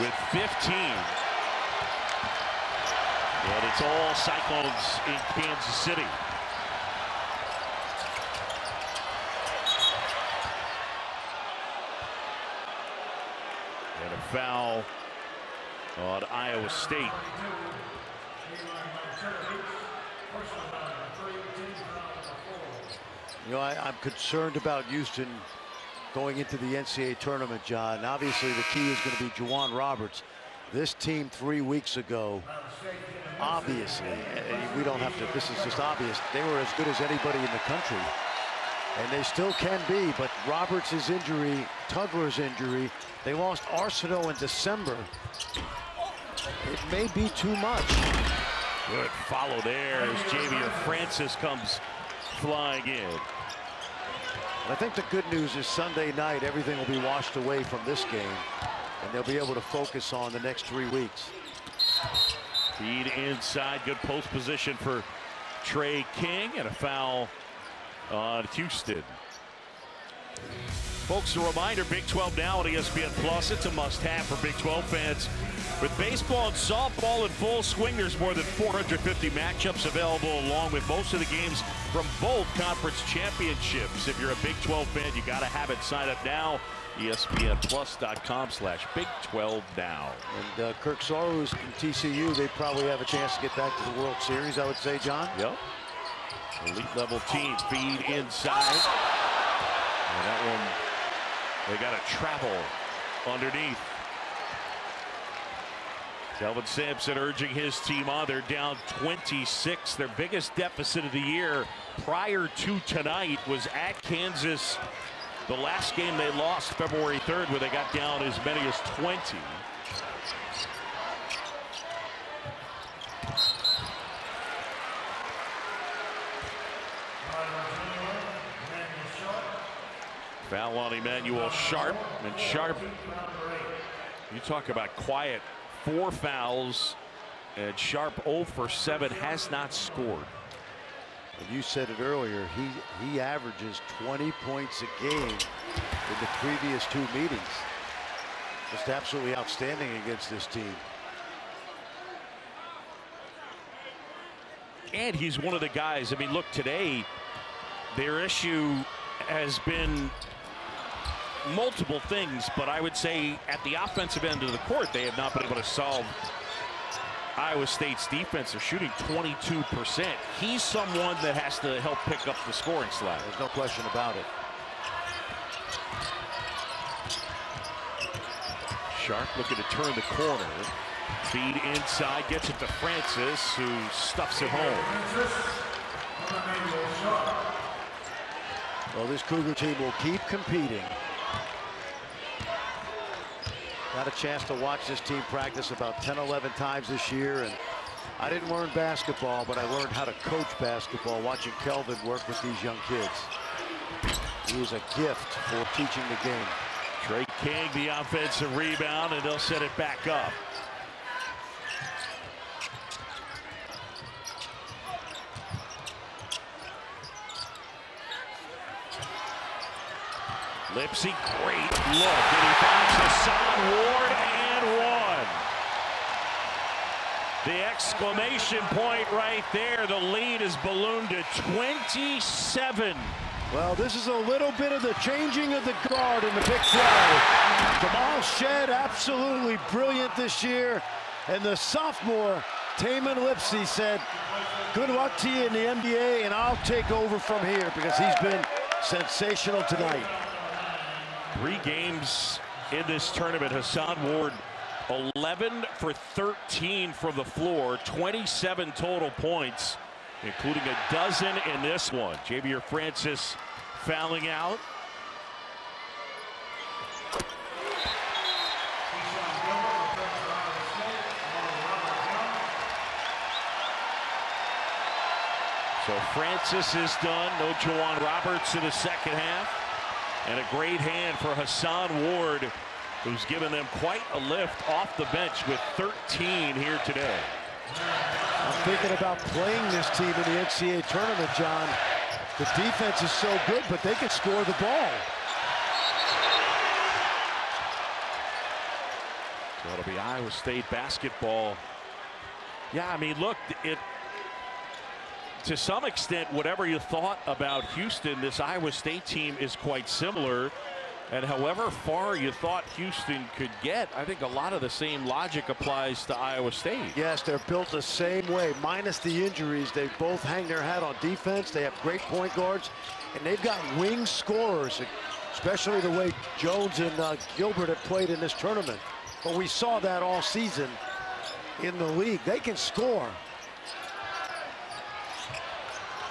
with 15. And it's all Cyclones in Kansas City. Foul on Iowa State. You know, I, am concerned about Houston going into the NCAA tournament, John. Obviously, the key is going to be J'Wan Roberts. This team three weeks ago, obviously, eh, eh, we don't have to, this is just obvious, they were as good as anybody in the country. And they still can be, but Roberts' injury, Tugler's injury, they lost Arceneaux in December. It may be too much. Good follow there as Ja'Vier Francis comes flying in. I think the good news is Sunday night, everything will be washed away from this game, and they'll be able to focus on the next three weeks. Feed inside, good post position for Tre King, and a foul on Houston. Folks, a reminder, Big 12 now on ESPN Plus. It's a must-have for Big 12 fans. With baseball and softball in full swing, there's more than 450 matchups available, along with most of the games from both conference championships. If you're a Big 12 fan, you got to have it. Sign up now. ESPNPlus.com slash Big 12 now. And uh, Kirk Saarloos from TCU, they probably have a chance to get back to the World Series, I would say, John. Yep. Elite level team feed inside. And that one, they got to travel underneath. Kelvin Sampson urging his team on. They're down 26. Their biggest deficit of the year prior to tonight was at Kansas. The last game they lost February 3rd where they got down as many as 20. Foul on Emanuel Sharp. And Sharp, you talk about quiet four fouls. And Sharp 0 for 7 has not scored. And you said it earlier, he, he averages 20 points a game in the previous two meetings. Just absolutely outstanding against this team. And he's one of the guys, I mean, look, today, their issue has been multiple things, but I would say at the offensive end of the court, they have not been able to solve Iowa State's defense. They're shooting 22%. He's someone that has to help pick up the scoring slack. There's no question about it. Sharp looking to turn the corner. Feed inside, gets it to Francis, who stuffs it home. Well, this Cougar team will keep competing. Got a chance to watch this team practice about 10, 11 times this year. And I didn't learn basketball, but I learned how to coach basketball watching Kelvin work with these young kids. He is a gift for teaching the game. Tre King, the offensive rebound, and they'll set it back up. Lipsey, great look. And he finds Hason Ward and one. The exclamation point right there. The lead is ballooned to 27. Well, this is a little bit of the changing of the guard in the Big 12. Jamal Shead, absolutely brilliant this year. And the sophomore, Tamin Lipsey, said, good luck to you in the NBA, and I'll take over from here because he's been sensational tonight. Three games in this tournament. Hason Ward 11 for 13 from the floor, 27 total points, including a dozen in this one. Ja'Vier Francis fouling out. So Francis is done. No J'Wan Roberts in the second half. And a great hand for Hason Ward, who's given them quite a lift off the bench with 13 here today. I'm thinking about playing this team in the NCAA tournament, John. The defense is so good, but they can score the ball. So it'll be Iowa State basketball. Yeah, I mean, look, it to some extent, whatever you thought about Houston, this Iowa State team is quite similar. And however far you thought Houston could get, I think a lot of the same logic applies to Iowa State. Yes, they're built the same way, minus the injuries. They both hang their hat on defense. They have great point guards, and they've got wing scorers, especially the way Jones and uh, Gilbert have played in this tournament. But we saw that all season in the league. They can score.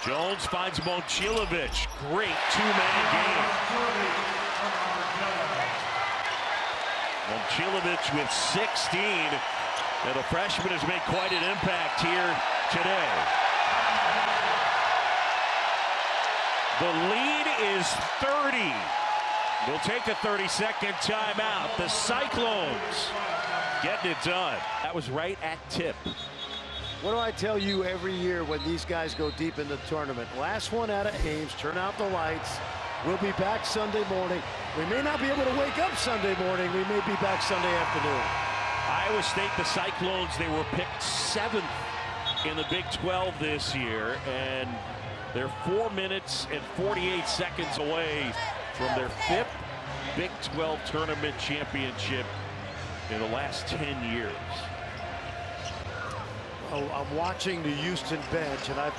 Jones finds Momcilovic. Great two-man game. Momcilovic with 16. And the freshman has made quite an impact here today. The lead is 30. We'll take a 30-second timeout. The Cyclones getting it done. That was right at tip. What do I tell you every year when these guys go deep in the tournament? Last one out of Ames, turn out the lights. We'll be back Sunday morning. We may not be able to wake up Sunday morning. We may be back Sunday afternoon. Iowa State, the Cyclones, they were picked seventh in the Big 12 this year, and they're four minutes and 48 seconds away from their fifth Big 12 tournament championship in the last 10 years. I'm watching the Houston bench, and I've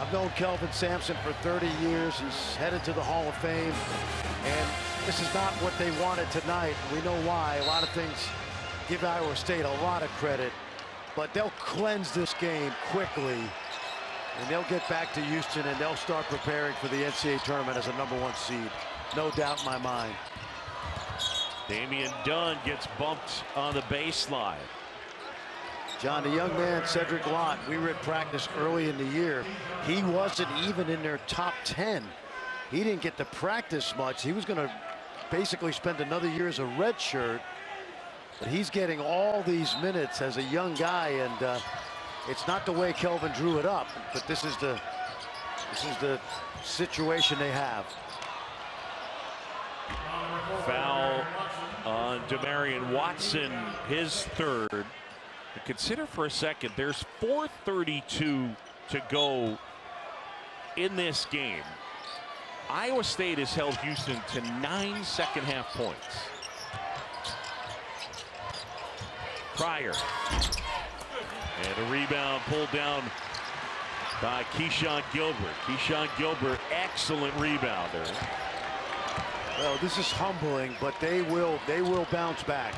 I've known Kelvin Sampson for 30 years. He's headed to the Hall of Fame, and this is not what they wanted tonight. We know why. A lot of things give Iowa State a lot of credit, but they'll cleanse this game quickly, and they'll get back to Houston, and they'll start preparing for the NCAA tournament as a number one seed. No doubt in my mind. Damian Dunn gets bumped on the baseline. John, the young man, Cedric Lath, we were at practice early in the year. He wasn't even in their top 10. He didn't get to practice much. He was going to basically spend another year as a red shirt. But he's getting all these minutes as a young guy, and uh, it's not the way Kelvin drew it up. But this is the this is the situation they have. Foul on Demarion Watson, his third. Consider for a second, there's 4.32 to go in this game. Iowa State has held Houston to nine second half points. Cryer. And a rebound pulled down by Keshon Gilbert. Keshon Gilbert, excellent rebounder. Well, this is humbling, but they will they will bounce back.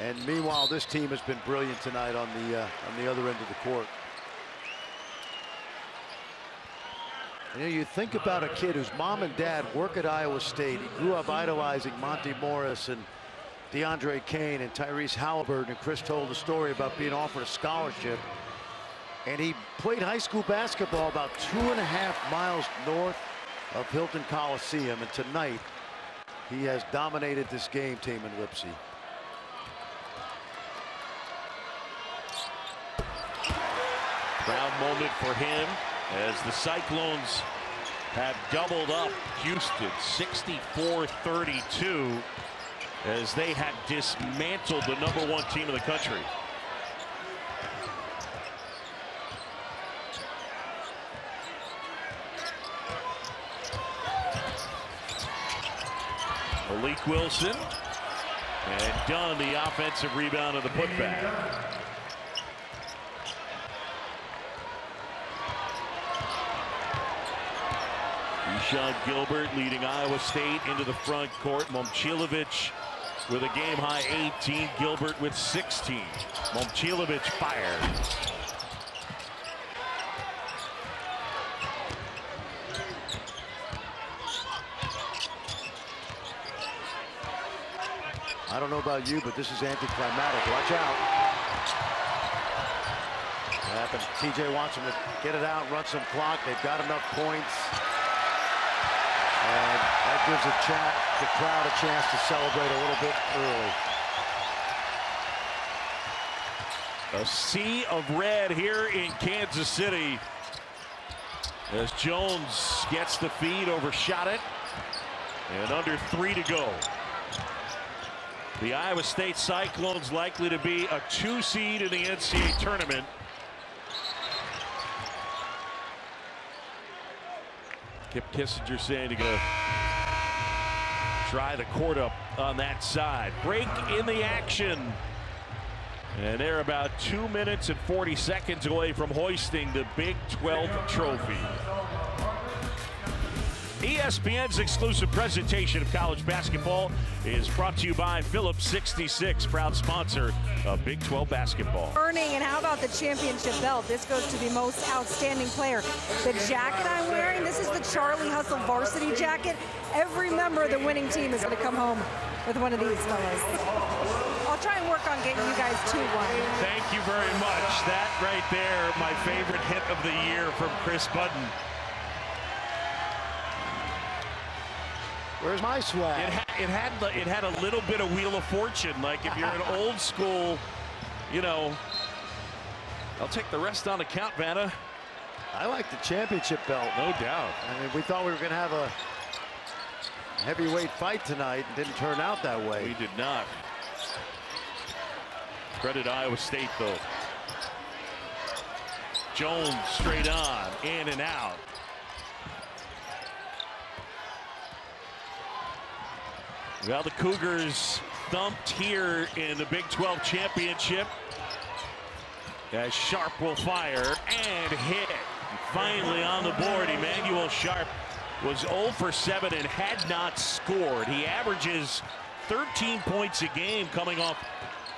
And meanwhile, this team has been brilliant tonight on the uh, on the other end of the court. You know, you think about a kid whose mom and dad work at Iowa State. He grew up idolizing Monte Morris and DeAndre Kane and Tyrese Haliburton. And Chris told a story about being offered a scholarship. And he played high school basketball about two and a half miles north of Hilton Coliseum. And tonight, he has dominated this game, Tamin Lipsey. Proud moment for him as the Cyclones have doubled up Houston 64-32 as they have dismantled the number one team in the country. Mylik Wilson and Dunn the offensive rebound of the putback. Sean Gilbert leading Iowa State into the front court. Momcilovic with a game high 18. Gilbert with 16. Momcilovic fired. I don't know about you, but this is anticlimactic. Watch out. What happened? TJ wants him to get it out, run some clock. They've got enough points. Gives a chat, the crowd a chance to celebrate a little bit early. A sea of red here in Kansas City as Jones gets the feed, overshot it, and under three to go. The Iowa State Cyclones likely to be a two seed in the NCAA tournament. Kip Kissinger saying to go try the court up on that side. Break in the action. And they're about two minutes and 40 seconds away from hoisting the Big 12 trophy. ESPN's exclusive presentation of college basketball is brought to you by Phillips 66, proud sponsor of Big 12 basketball. Earning, and how about the championship belt? This goes to the most outstanding player. The jacket I'm wearing, this is the Charlie Hustle varsity jacket. Every member of the winning team is going to come home with one of these fellas. I'll try and work on getting you guys two one. Thank you very much. That right there, my favorite hit of the year from Kris Budden. Where's my swag? It, ha it had it had a little bit of Wheel of Fortune. Like if you're an old school, you know. I'll take the rest on account, Vanna. I like the championship belt. No doubt. I mean, we thought we were going to have a heavyweight fight tonight. It didn't turn out that way. We did not. Credit Iowa State, though. Jones straight on, in and out. Well, the Cougars thumped here in the Big 12 championship. As Sharp will fire and hit. Finally on the board, Emanuel Sharp was 0 for 7 and had not scored. He averages 13 points a game coming off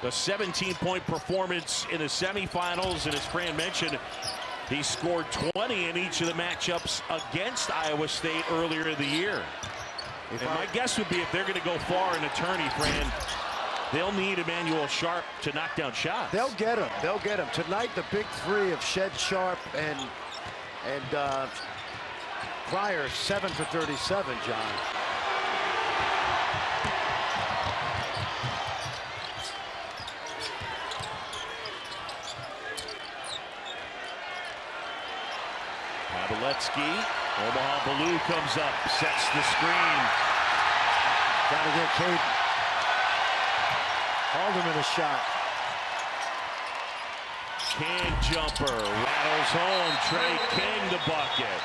the 17-point performance in the semifinals. And as Fran mentioned, he scored 20 in each of the matchups against Iowa State earlier in the year. If and my guess would be if they're going to go far in the tourney, Fran, they'll need Emanuel Sharp to knock down shots. They'll get him. They'll get him. Tonight, the big three of Shead Sharp and and uh, Cryer, 7 for 37, John. Paveletzke, Omaha Biliew comes up, sets the screen. Got to get Cade Kelderman a shot. King jumper, rattles home, Tre King the bucket.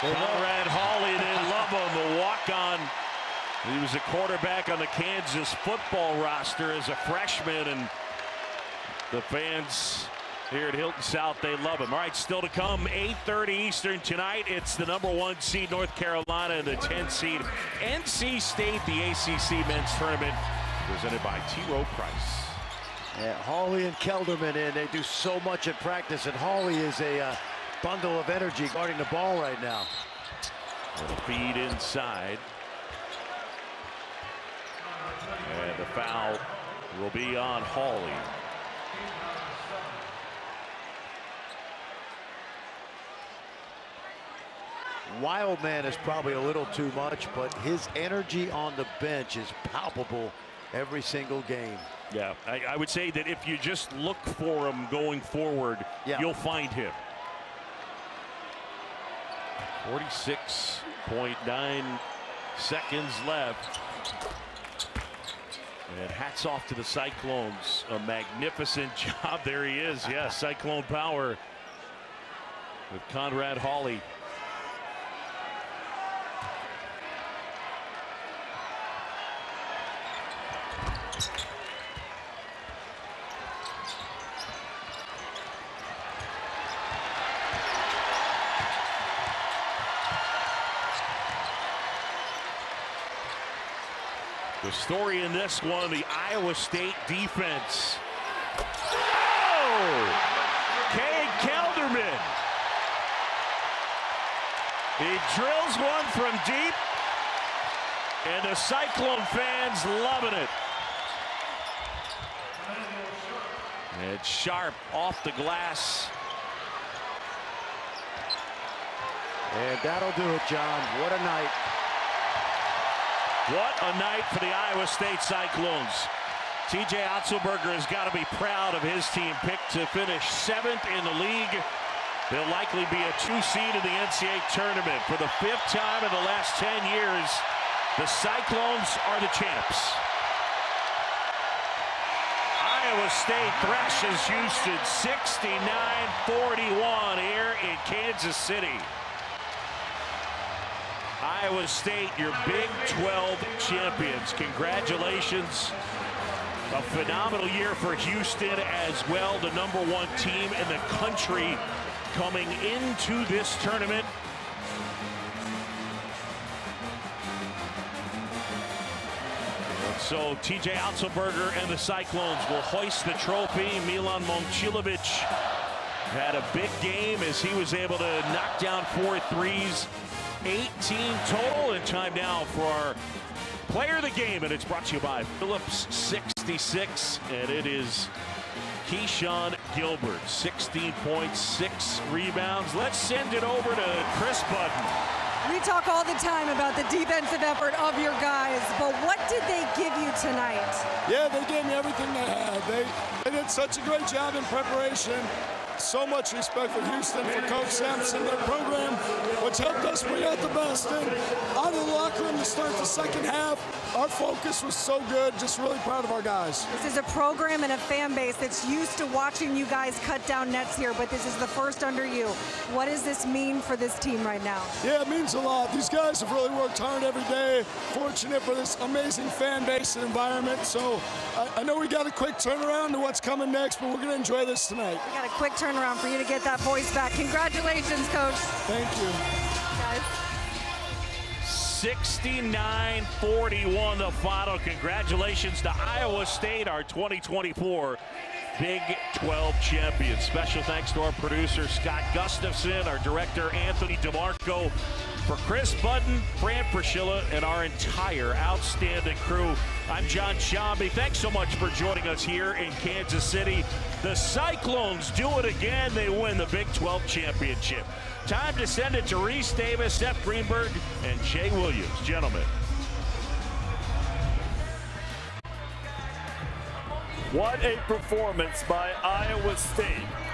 Conrad Hawley, they love him, the walk-on he was a quarterback on the Kansas football roster as a freshman, and the fans here at Hilton South, they love him. All right, still to come, 8.30 Eastern tonight. It's the number one seed North Carolina and the 10 seed NC State, the ACC men's tournament, presented by T. Rowe Price. Yeah, Hawley and Kelderman in. They do so much at practice, and Hawley is a uh, bundle of energy guarding the ball right now. Little feed inside. And the foul will be on Hawley. Wildman is probably a little too much, but his energy on the bench is palpable every single game. Yeah, I, I would say that if you just look for him going forward, yeah. you'll find him. 46.9 seconds left. And hats off to the Cyclones. A magnificent job. There he is. Yes, Cyclone power with Conrad Hawley. The story in this one, the Iowa State defense. Oh! Cade. He drills one from deep, and the Cyclone fans loving it. And sharp off the glass. And that'll do it, John. What a night. What a night for the Iowa State Cyclones. TJ Otzelberger has got to be proud of his team picked to finish seventh in the league. They'll likely be a two seed in the NCAA tournament. For the fifth time in the last 10 years, the Cyclones are the champs. Iowa State thrashes Houston 69-41 here in Kansas City. Iowa State, your Big 12 champions. Congratulations. A phenomenal year for Houston as well, the number one team in the country coming into this tournament. So TJ Otzelberger and the Cyclones will hoist the trophy. Milan Momcilovic had a big game as he was able to knock down four threes. 18 total and time now for our player of the game and it's brought to you by Phillips 66 and it is Keshon Gilbert 16 points six rebounds let's send it over to Kris Budden We talk all the time about the defensive effort of your guys, but what did they give you tonight? Yeah, they gave me everything they had. They, they did such a great job in preparation. So much respect for Houston, for Coach Sampson, their program, which helped us bring out the best. And out of the locker room to start the second half, our focus was so good. Just really proud of our guys. This is a program and a fan base that's used to watching you guys cut down nets here, but this is the first under you. What does this mean for this team right now? Yeah, it means a lot. These guys have really worked hard every day. Fortunate for this amazing fan base and environment. So I, I know we got a quick turnaround to what's coming next, but we're going to enjoy this tonight. We got a quick turnaround for you to get that voice back. Congratulations, Coach. Thank you. Guys. 69-41 the final. Congratulations to Iowa State, our 2024 Big 12 champions. Special thanks to our producer, Scott Gustafson, our director, Anthony DeMarco, for Kris Budden, Fran Fraschilla, and our entire outstanding crew. I'm John Sciambi. Thanks so much for joining us here in Kansas City. The Cyclones do it again. They win the Big 12 championship. Time to send it to Rece Davis, Seth Greenberg, and Jay Williams. Gentlemen. What a performance by Iowa State.